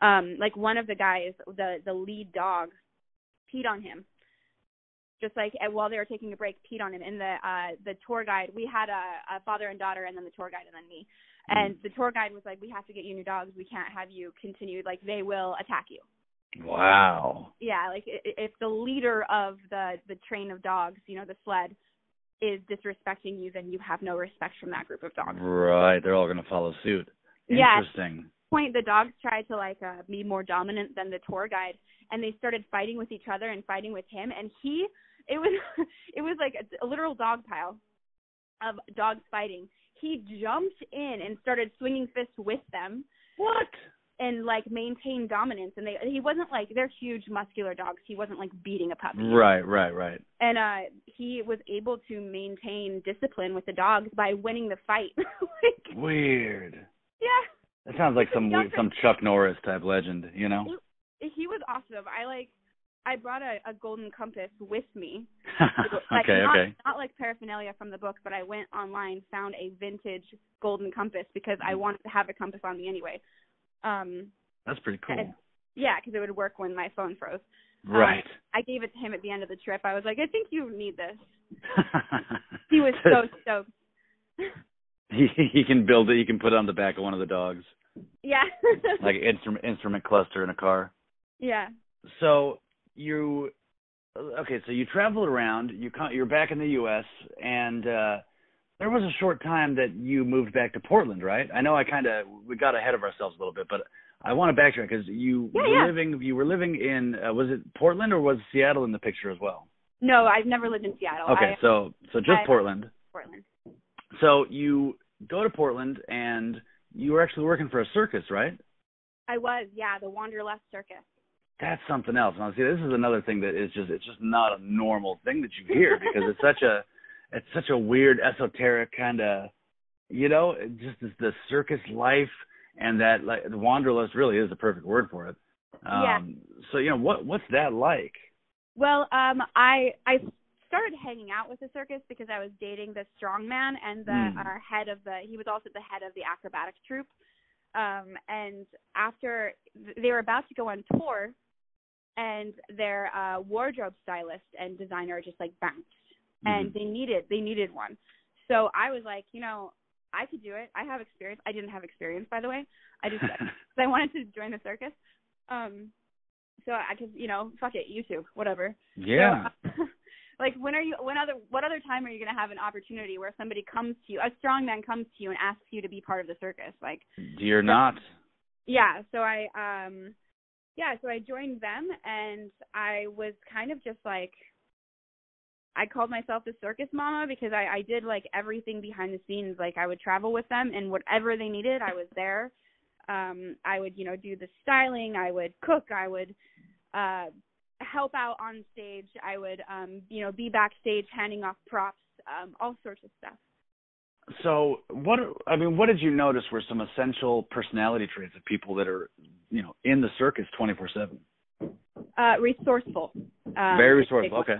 Um like one of the guys, the the lead dog peed on him just like while they were taking a break peed on him and the uh the tour guide we had a, a father and daughter and then the tour guide and then me and the tour guide was like we have to get you new dogs we can't have you continue like they will attack you Wow. yeah like if the leader of the the train of dogs you know the sled is disrespecting you then you have no respect from that group of dogs Right. They're all going to follow suit. Yeah. Interesting. point the dogs tried to like uh be more dominant than the tour guide and they started fighting with each other and fighting with him and he it was it was like a, a literal dog pile of dogs fighting he jumped in and started swinging fists with them What? and like maintained dominance and they he wasn't like they're huge muscular dogs he wasn't like beating a puppy Right. Right. Right. and uh he was able to maintain discipline with the dogs by winning the fight like Weird. yeah That sounds like some some Chuck Norris type legend, you know? he was awesome. I like I brought a, a golden compass with me. okay, Like, not, okay. Not like paraphernalia from the book, but I went online, found a vintage golden compass because I wanted to have a compass on me anyway. Um That's pretty cool. and- yeah, because it would work when my phone froze. Um, Right. I gave it to him at the end of the trip. I was like, I think you need this. He was so stoked. he he can build it. He can put it on the back of one of the dogs, yeah. like instrument instrument cluster in a car. yeah. So you okay? So you traveled around. You you're back in the U.S. and uh there was a short time that you moved back to Portland, right? I know I kind of we got ahead of ourselves a little bit, but I want to backtrack because you Yeah, were yeah. living you were living in uh, was it Portland or was Seattle in the picture as well? No, I've never lived in Seattle. Okay, I, so so just I- Portland. Portland. So you go to Portland and you were actually working for a circus, right? I was, yeah, the Wanderlust Circus. That's something else. Now, see, this is another thing that is just it's just not a normal thing that you hear because it's such a it's such a weird esoteric kind of you know just this, the circus life and that like the wanderlust really is the perfect word for it. Um, Yeah. So you know what what's that like? Well, um, I I started hanging out with the circus because I was dating the strongman and the Hmm. uh, head of the. He was also the head of the acrobatic troupe. Um, and after they were about to go on tour, and their uh, wardrobe stylist and designer just like bounced, and Mhm. they needed they needed one. So I was like, you know, I could do it. I have experience. I didn't have experience, by the way. I just I wanted to join the circus. Um, so I could, you know, fuck it, YouTube, whatever. yeah. So, like when are you when other what other time are you going to have an opportunity where somebody comes to you, a strong man comes to you and asks you to be part of the circus? Like You're not. yeah, so I um yeah, so I joined them and I was kind of just like I called myself the circus mama because I I did like everything behind the scenes. Like I would travel with them and whatever they needed, I was there. Um I would, you know, do the styling, I would cook, I would uh help out on stage, I would um you know, be backstage handing off props, um all sorts of stuff. So what I mean, what did you notice were some essential personality traits of people that are you know in the circus twenty four seven? Uh resourceful. Um, Very is a big resourceful. Okay.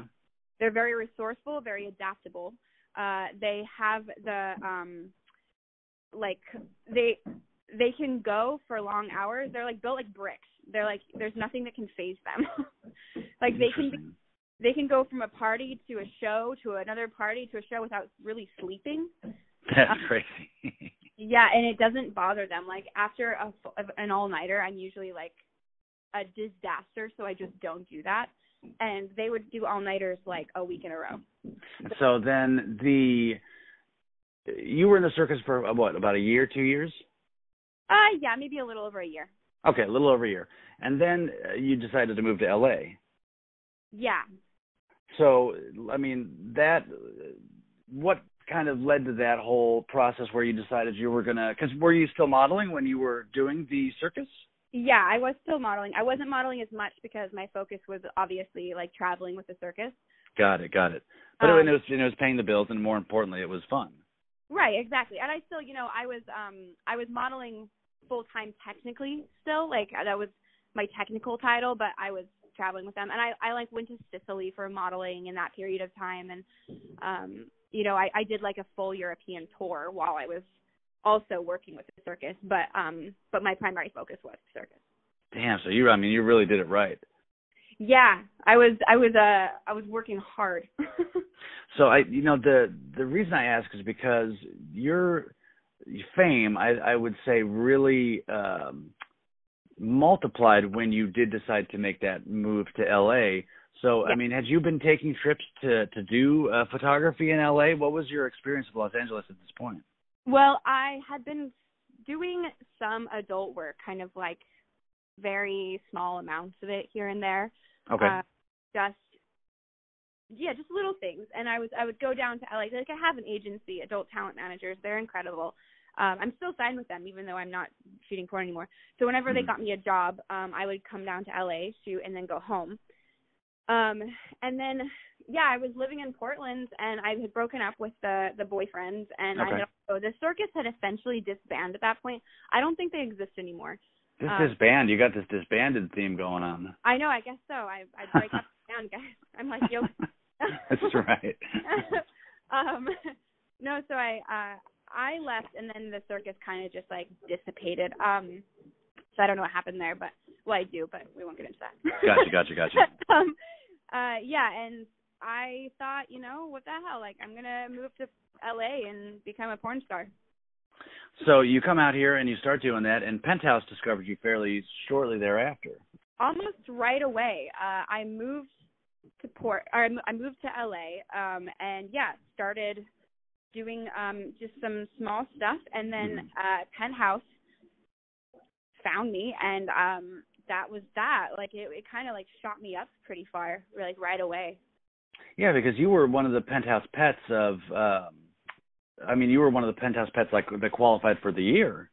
they're very resourceful, very adaptable. Uh they have the um like they they can go for long hours. They're like built like bricks. They're like there's nothing that can phase them. like they can Interesting. they can go from a party to a show to another party to a show without really sleeping. That's um, crazy. Yeah, and it doesn't bother them. Like after a f- an all nighter, I'm usually like a disaster, so I just don't do that. And they would do all nighters like a week in a row. so then the you were in the circus for uh, what about a year, two years? Uh yeah, maybe a little over a year. Okay, a little over a year, and then uh, you decided to move to L.A. Yeah. So I mean that what kind of led to that whole process where you decided you were gonna because were you still modeling when you were doing the circus? Yeah, I was still modeling. I wasn't modeling as much because my focus was obviously like traveling with the circus. Got it, got it. But Um, it, was, it was paying the bills, and more importantly, it was fun. Right, exactly. And I still, you know, I was um I was modeling full time technically still, like that was my technical title, but I was traveling with them and I I like went to Sicily for modeling in that period of time and um you know, I I did like a full European tour while I was also working with the circus, but um but my primary focus was the circus. Damn. So you, I mean, you really did it right. Yeah, I was I was uh I was working hard. So I, you know, the the reason I ask is because your fame, I, I would say, really um, multiplied when you did decide to make that move to L.A. So I mean, had you been taking trips to to do uh, photography in L.A.? What was your experience of Los Angeles at this point? Well, I had been doing some adult work, kind of like very small amounts of it here and there. Okay. Uh, just yeah, just little things. And I was I would go down to LA. Like I have an agency, Adult Talent Managers. They're incredible. Um, I'm still signed with them, even though I'm not shooting porn anymore. So whenever they Mhm. got me a job, um, I would come down to LA, shoot, and then go home. Um, and then yeah, I was living in Portland, and I had broken up with the the boyfriend, and Okay. I know so the circus had essentially disbanded at that point. I don't think they exist anymore. this um, disband, you got this disbanded theme going on. I know, I guess so. I I break up down, guys. I'm like, yo. That's right. um no so i uh i left and then the circus kind of just like dissipated um so i don't know what happened there but well i do but we won't get into that Gotcha, gotcha, gotcha. um uh yeah and i thought you know what the hell like i'm gonna move to la and become a porn star So you come out here and you start doing that, and Penthouse discovered you fairly shortly thereafter. almost right away uh i moved to port or i moved to la um and yeah started doing um just some small stuff and then Mhm. uh penthouse found me and um that was that like it, it kind of like shot me up pretty far like right away Yeah, because you were one of the Penthouse pets of um I mean, you were one of the Penthouse Pets like that qualified for the year.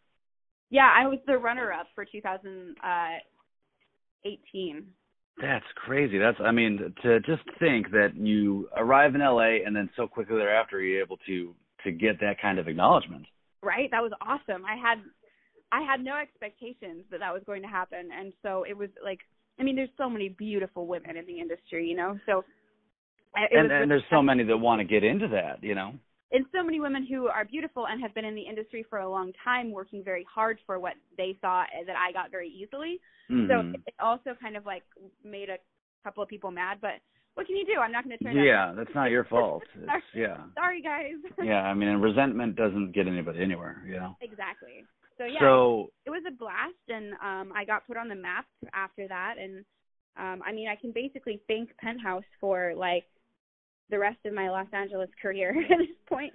Yeah, I was the runner-up for 2018. That's crazy. That's I mean to just think that you arrive in LA and then so quickly thereafter you're able to to get that kind of acknowledgement. Right? That was awesome. I had I had no expectations that that was going to happen and so it was like I mean there's so many beautiful women in the industry, you know. So and, and there's so many that want to get into that, you know and so many women who are beautiful and have been in the industry for a long time working very hard for what they saw that I got very easily. Mm-hmm. So it also kind of like made a couple of people mad, but what can you do? I'm not going to turn Yeah, that's not your fault. It's, yeah. Sorry guys. yeah, I mean, and resentment doesn't get anybody anywhere, you know. Exactly. So yeah, so, it was a blast and um I got put on the map after that and um I mean, I can basically thank Penthouse for like the rest of my Los Angeles career at this point.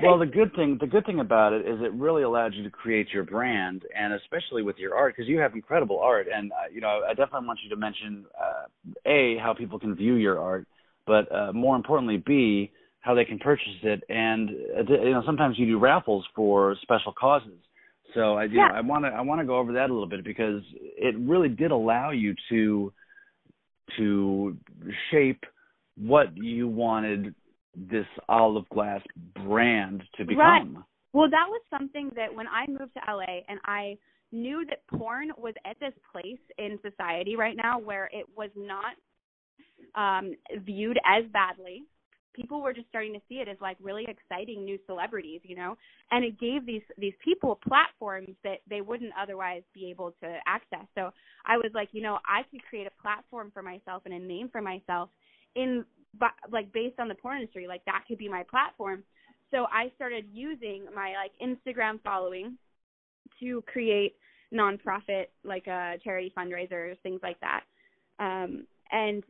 well, the good thing the good thing about it is it really allowed you to create your brand, and especially with your art, because you have incredible art. And uh, you know, I definitely want you to mention uh, a how people can view your art, but uh, more importantly, b how they can purchase it. And uh, you know, sometimes you do raffles for special causes. So I, you yeah. know, I want to I want to go over that a little bit because it really did allow you to to shape what you wanted this olive glass brand to become. Right. Well, that was something that when I moved to LA and I knew that porn was at this place in society right now where it was not um viewed as badly people were just starting to see it as like really exciting new celebrities you know? And it gave these these people platforms that they wouldn't otherwise be able to access. So i was like you know i could create a platform for myself and a name for myself in like based on the porn industry like that could be my platform. So i started using my like instagram following to create nonprofit like uh charity fundraisers things like that. Um and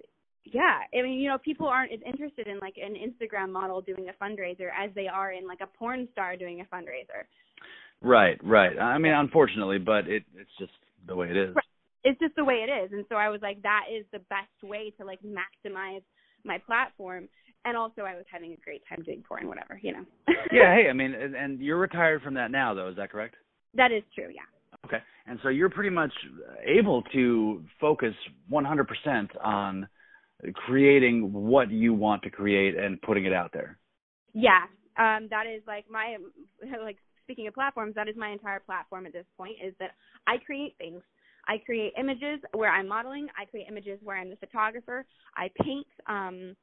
yeah i mean you know people aren't as interested in like an instagram model doing a fundraiser as they are in like a porn star doing a fundraiser right right i mean unfortunately but it it's just the way it is right. it's just the way it is and so i was like that is the best way to like maximize my platform and also I was having a great time doing porn, whatever, you know. yeah, hey, I mean, and, and you're retired from that now, though. Is that correct? That is true. Yeah. Okay, and so you're pretty much able to focus 100% on creating what you want to create and putting it out there. Yeah, um, that is like my like speaking of platforms, that is my entire platform at this point. Is that I create things I create images where I'm modeling. I create images where I'm the photographer. I paint. Um,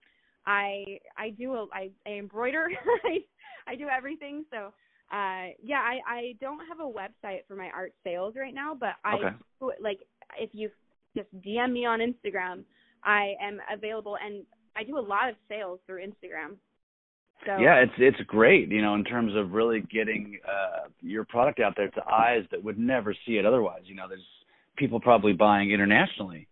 I I do a, I, I embroider. I I do everything. So uh, yeah, I I don't have a website for my art sales right now, but I okay. do, like if you just DM me on Instagram, I am available and I do a lot of sales through Instagram. So, yeah, it's it's great, you know, in terms of really getting uh your product out there to eyes that would never see it otherwise. You know, there's people probably buying internationally.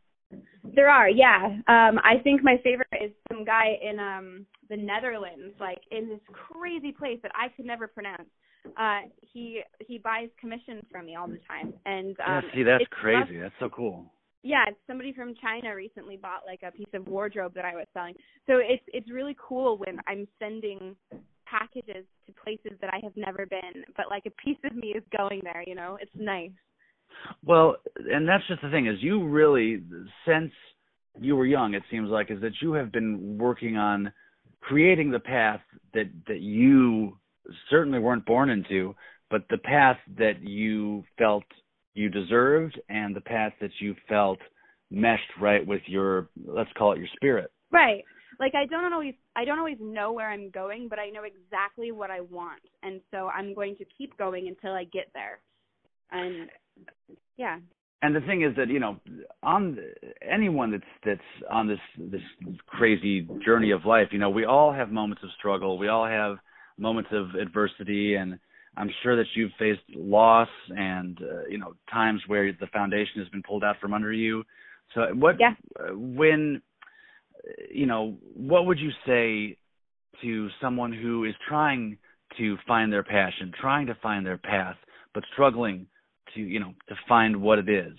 There are, yeah. Um, I think my favorite is some guy in um the Netherlands, like in this crazy place that I could never pronounce. Uh he he buys commissions from me all the time. And um yeah, see that's crazy. That's so cool. Yeah, somebody from China recently bought like a piece of wardrobe that I was selling. So it's it's really cool when I'm sending packages to places that I have never been, but like a piece of me is going there, you know. It's nice. Well, and that's just the thing is you really since you were young, it seems like, is that you have been working on creating the path that that you certainly weren't born into, but the path that you felt you deserved and the path that you felt meshed right with your let's call it your spirit. Right. Like I don't always I don't always know where I'm going, but I know exactly what I want. And so I'm going to keep going until I get there. And yeah and the thing is that you know on anyone that's that's on this this crazy journey of life you know we all have moments of struggle we all have moments of adversity and i'm sure that you've faced loss and uh, you know times where the foundation has been pulled out from under you. So what yeah. when you know what would you say to someone who is trying to find their passion trying to find their path but struggling to you know to find what it is?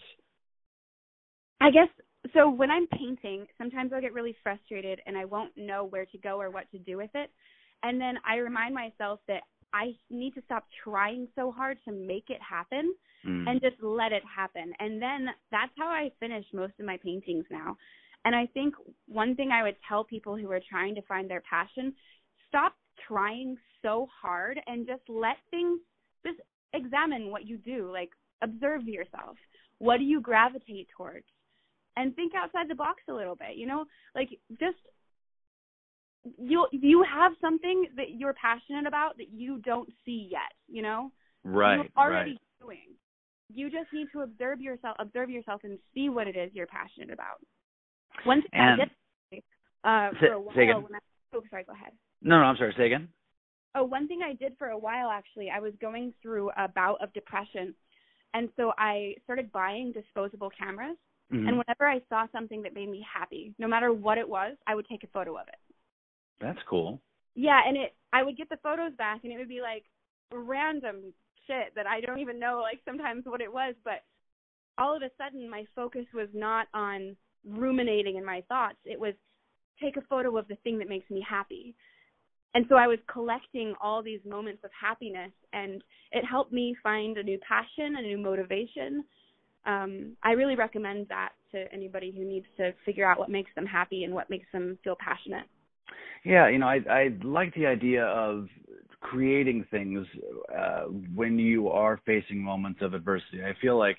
I guess so when i'm painting sometimes i'll get really frustrated and i won't know where to go or what to do with it. And then i remind myself that I need to stop trying so hard to make it happen Mm. and just let it happen. And then that's how I finish most of my paintings now. And I think one thing I would tell people who are trying to find their passion, stop trying so hard and just let things just examine what you do, like observe yourself. What do you gravitate towards? And think outside the box a little bit, you know? Like just you you have something that you're passionate about that you don't see yet, you know? right, You're already right. doing. You just need to observe yourself observe yourself and see what it is you're passionate about. One thing And- I did uh Say- for a while when I oh sorry, go ahead. No, no, I'm sorry. Say again. Oh, one thing I did for a while actually, I was going through a bout of depression. And so I started buying disposable cameras. Mhm. And whenever I saw something that made me happy, no matter what it was, I would take a photo of it. That's cool. Yeah, and it I would get the photos back and it would be like random shit that I don't even know like sometimes what it was, but all of a sudden my focus was not on ruminating in my thoughts. It was take a photo of the thing that makes me happy. And so I was collecting all these moments of happiness and it helped me find a new passion, a new motivation. Um, I really recommend that to anybody who needs to figure out what makes them happy and what makes them feel passionate. Yeah, you know, I I like the idea of creating things uh, when you are facing moments of adversity. I feel like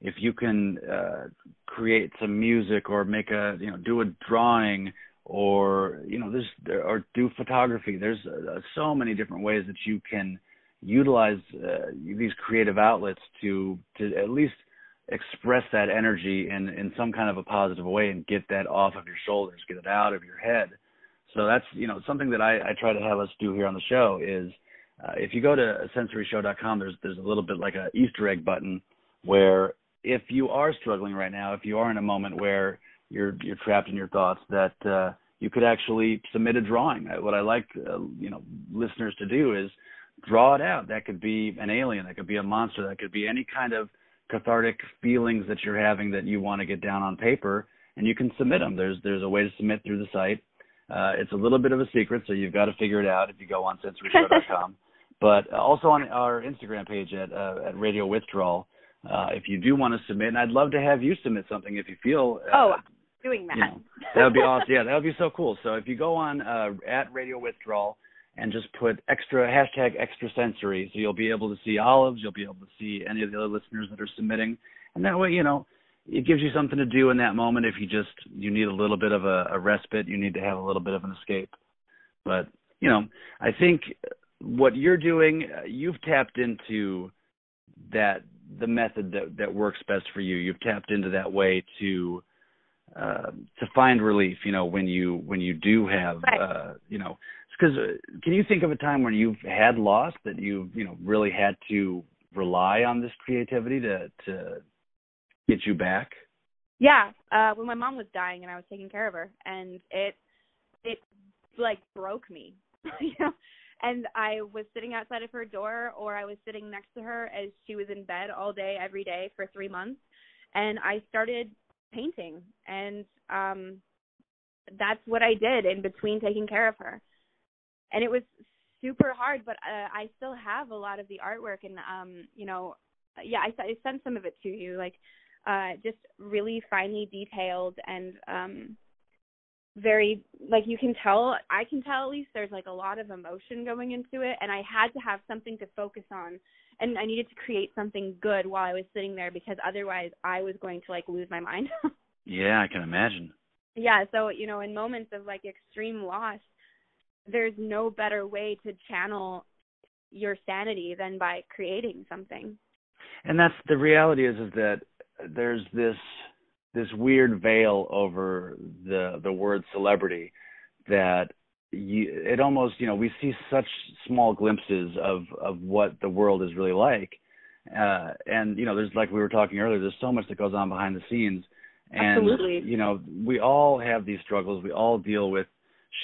if you can uh, create some music or make a you know do a drawing or you know there's or do photography. There's uh, so many different ways that you can utilize uh, these creative outlets to to at least express that energy in in some kind of a positive way and get that off of your shoulders, get it out of your head. So that's you know something that I, I try to have us do here on the show is uh, if you go to sensoryshow.com, there's there's a little bit like a Easter egg button where if you are struggling right now, if you are in a moment where you're you're trapped in your thoughts, that uh, you could actually submit a drawing. Uh, What I like uh, you know listeners to do is draw it out. That could be an alien, that could be a monster, that could be any kind of cathartic feelings that you're having that you want to get down on paper, and you can submit them. There's there's a way to submit through the site. Uh, it's a little bit of a secret, so you've got to figure it out if you go on sensoryshow.com. but also on our Instagram page at uh, at Radio Withdrawal, uh, if you do want to submit, and I'd love to have you submit something if you feel. Uh, Oh, doing that. you know, that would be awesome. Yeah, that would be so cool. So if you go on uh, at Radio Withdrawal and just put extra hashtag extra sensory, so you'll be able to see Olives, you'll be able to see any of the other listeners that are submitting, and that way, you know, it gives you something to do in that moment. If you just you need a little bit of a, a respite, you need to have a little bit of an escape. But you know, I think what you're doing, you've tapped into that the method that that works best for you. You've tapped into that way to uh, to find relief. You know, when you when you do have, uh, you know, because uh, can you think of a time when you've had loss that you've you know really had to rely on this creativity to to get you back? Yeah, uh when my mom was dying and I was taking care of her and it it like broke me. you know? And I was sitting outside of her door or I was sitting next to her as she was in bed all day every day for 3 months and I started painting and um that's what I did in between taking care of her. And it was super hard, but uh, I still have a lot of the artwork and um you know yeah, I, I sent some of it to you like uh just really finely detailed and um very like you can tell I can tell at least there's like a lot of emotion going into it and I had to have something to focus on and I needed to create something good while I was sitting there because otherwise I was going to like lose my mind. Yeah, I can imagine. yeah, so you know in moments of like extreme loss there's no better way to channel your sanity than by creating something. and that's the reality is is that there's this this weird veil over the the word celebrity that you it almost you know we see such small glimpses of of what the world is really like. Uh and you know there's like we were talking earlier there's so much that goes on behind the scenes. And Absolutely. you know we all have these struggles. We all deal with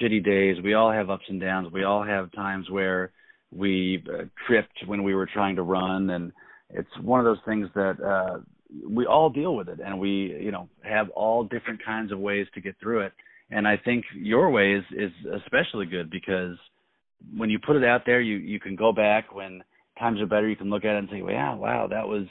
shitty days. We all have ups and downs. We all have times where we uh, tripped when we were trying to run. And it's one of those things that uh we all deal with it and we you know have all different kinds of ways to get through it and i think your way is is especially good because when you put it out there, you you can go back when times are better. You can look at it and say, well, yeah, wow, that was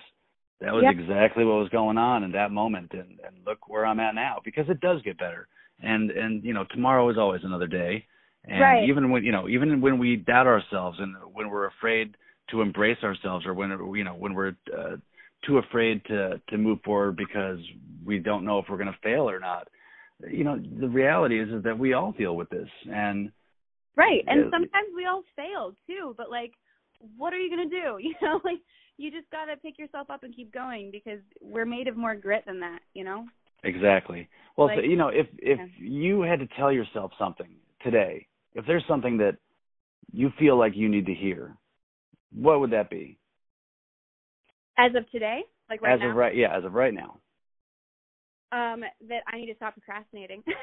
that was Yep. exactly what was going on in that moment, and and look where I'm at now because it does get better. And and you know, tomorrow is always another day. And Right. even when you know, even when we doubt ourselves and when we're afraid to embrace ourselves, or when you know when we're uh, too afraid to to move forward because we don't know if we're going to fail or not. You know, the reality is is that we all deal with this, and Right. And Yeah. sometimes we all fail too, but like what are you going to do? You know, like you just got to pick yourself up and keep going because we're made of more grit than that, you know? Exactly. Well, so, you know, if if Yeah. you had to tell yourself something today, if there's something that you feel like you need to hear, what would that be? As of today, like right as now, of right, yeah, as of right now. um that I need to stop procrastinating.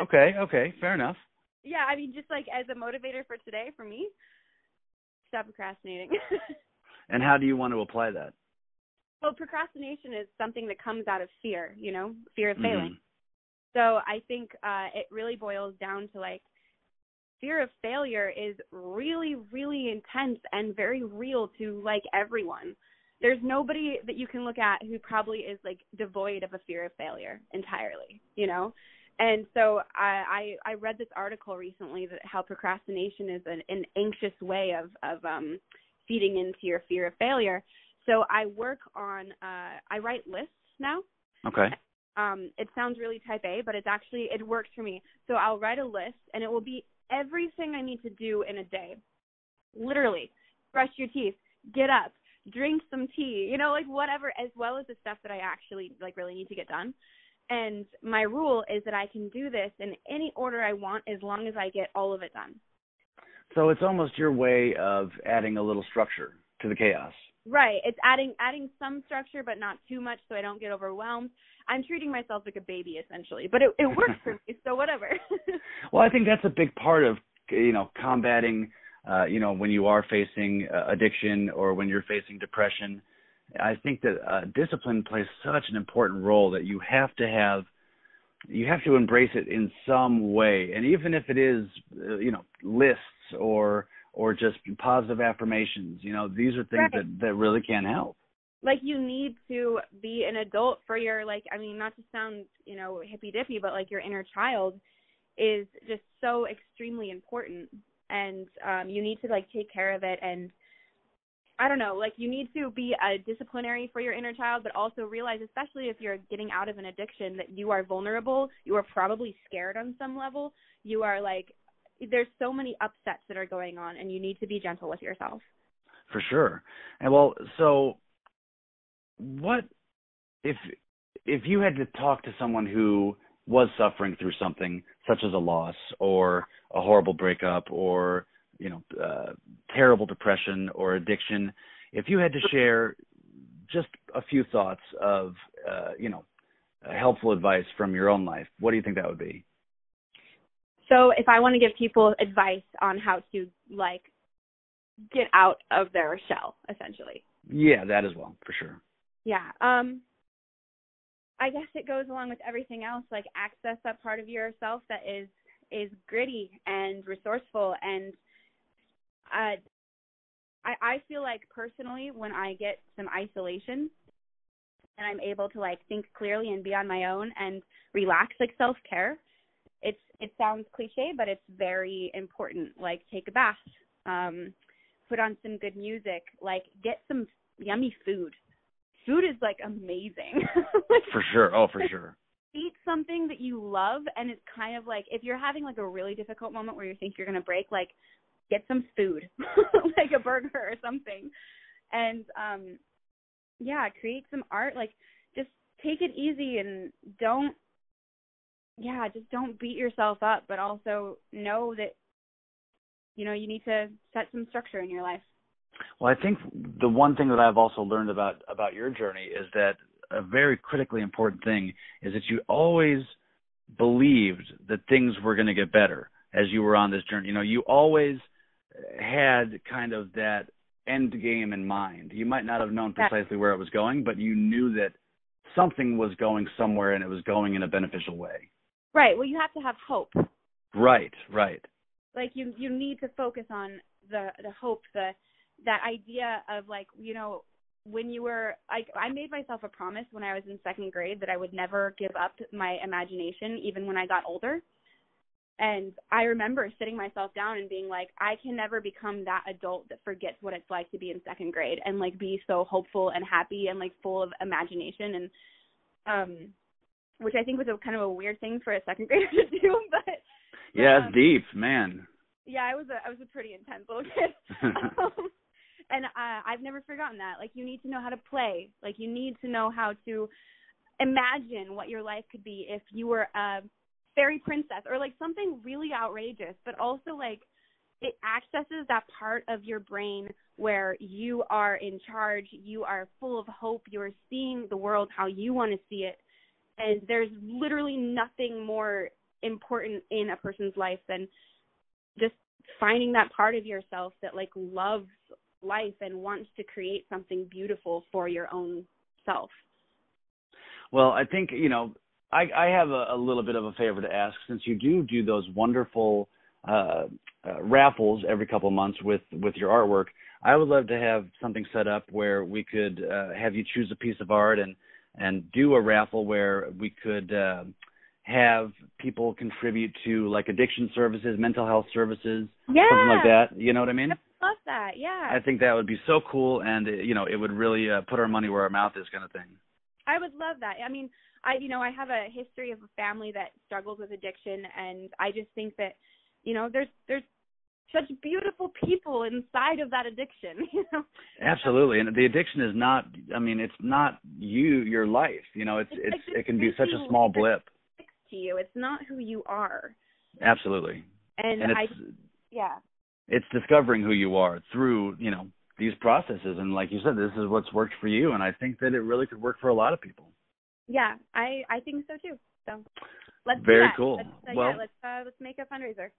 Okay, okay, fair enough. Yeah, I mean just like as a motivator for today for me, stop procrastinating. And how do you want to apply that? well, procrastination is something that comes out of fear, you know, fear of Mhm. failing. So I think uh it really boils down to like fear of failure is really really intense and very real to like everyone. There's nobody that you can look at who probably is like devoid of a fear of failure entirely, you know? And so I I, I read this article recently that how procrastination is an, an anxious way of of um feeding into your fear of failure. So I work on uh I write lists now Okay. um it sounds really type A, but it's actually it works for me. So I'll write a list and it will be everything I need to do in a day. Literally. Brush your teeth, get up, drink some tea, you know, like whatever as well as the stuff that I actually like really need to get done. And my rule is that I can do this in any order I want as long as I get all of it done. So it's almost your way of adding a little structure to the chaos. Right. It's adding adding some structure but not too much so I don't get overwhelmed. I'm treating myself like a baby essentially, but it it works for me, so whatever. Well, I think that's a big part of you know combating uh, you know when you are facing uh, addiction or when you're facing depression. I think that uh, discipline plays such an important role that you have to have you have to embrace it in some way, and even if it is uh, you know lists or or just positive affirmations, you know these are things Right. that that really can help. like you need to be an adult for your like I mean not to sound, you know, hippy dippy, but like your inner child is just so extremely important and um you need to like take care of it and I don't know, like you need to be a disciplinary for your inner child, but also realize, especially if you're getting out of an addiction, that you are vulnerable. You are probably scared on some level. You are like, there's so many upsets that are going on, and you need to be gentle with yourself. For sure. And well, so what if if you had to talk to someone who was suffering through something such as a loss or a horrible breakup or you know uh, terrible depression or addiction, if you had to share just a few thoughts of uh, you know helpful advice from your own life, what do you think that would be? So if I want to give people advice on how to like get out of their shell, essentially. Yeah, that as well, for sure. Yeah. Um I guess it goes along with everything else, like access that part of yourself that is is gritty and resourceful and uh I I feel like personally when I get some isolation and I'm able to like think clearly and be on my own and relax like self care, it's it sounds cliche, but it's very important. Like take a bath, um, put on some good music, like get some yummy food. Food is like amazing. like, For sure. Oh, for sure. eat something that you love and it's kind of like if you're having like a really difficult moment where you think you're going to break like get some food like a burger or something and um yeah create some art like just take it easy and don't yeah just don't beat yourself up but also know that you know you need to set some structure in your life Well, I think the one thing that I've also learned about about your journey is that a very critically important thing is that you always believed that things were going to get better as you were on this journey. You know, you always had kind of that end game in mind. You might not have known precisely where it was going, but you knew that something was going somewhere and it was going in a beneficial way. right well you have to have hope Right, right. like you you need to focus on the the hope the that idea of like you know when you were like I made myself a promise when I was in second grade that I would never give up my imagination even when I got older. And I remember sitting myself down and being like, I can never become that adult that forgets what it's like to be in second grade and like be so hopeful and happy and like full of imagination and um which I think was a kind of a weird thing for a second grader to do, but yeah, um, it's deep, man. Yeah, I was a I was a pretty intense little kid. um, and uh, I've never forgotten that. Like you need to know how to play. Like you need to know how to imagine what your life could be if you were a fairy princess or like something really outrageous, but also like it accesses that part of your brain where you are in charge, you are full of hope, you are seeing the world how you want to see it. And there's literally nothing more important in a person's life than just finding that part of yourself that like loves life and wants to create something beautiful for your own self. Well, I think you know I, I have a, a little bit of a favor to ask since you do do those wonderful uh, uh, raffles every couple of months with with your artwork. I would love to have something set up where we could uh, have you choose a piece of art and and do a raffle where we could uh, have people contribute to like addiction services, mental health services, yeah. something like that. You know what I mean? I love that. Yeah. I think that would be so cool, and you know, it would really uh, put our money where our mouth is, kind of thing. I would love that. I mean, I you know, I have a history of a family that struggles with addiction and I just think that you know, there's there's such beautiful people inside of that addiction, you know. Absolutely. And the addiction is not I mean, it's not you your life, you know, it's it's, it's it can be such a small blip. To you. It's not who you are. Absolutely. And, and I yeah. It's discovering who you are through, you know, these processes and like you said this is what's worked for you and I think that it really could work for a lot of people. Yeah, I I think so too. So let's very cool. Let's, uh, well, yeah, let's uh, let's make a fundraiser.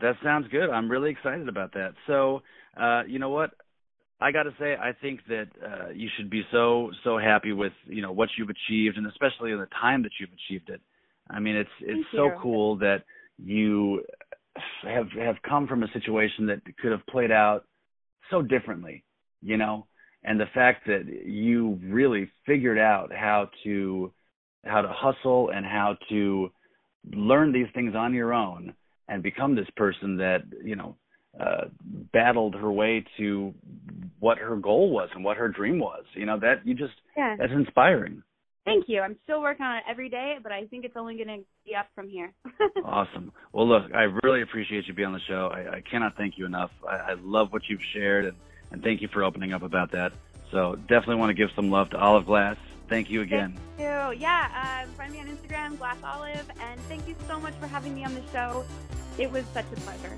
That sounds good. I'm really excited about that. So, uh, you know what? I got to say, I think that uh, you should be so so happy with you know what you've achieved, and especially in the time that you've achieved it. I mean, it's it's Thank so you. cool that you have have come from a situation that could have played out so differently, you know, and the fact that you really figured out how to how to hustle and how to learn these things on your own and become this person that you know uh battled her way to what her goal was and what her dream was you know that you just Yeah. that's inspiring Thank you. I'm still working on it every day, but I think it's only going to be up from here. awesome well look i really appreciate you being on the show i, I cannot thank you enough I, I love what you've shared and, and thank you for opening up about that so definitely want to give some love to olive glass thank you again Thank you. Yeah, um, find me on Instagram, Glass Olive, and thank you so much for having me on the show. It was such a pleasure.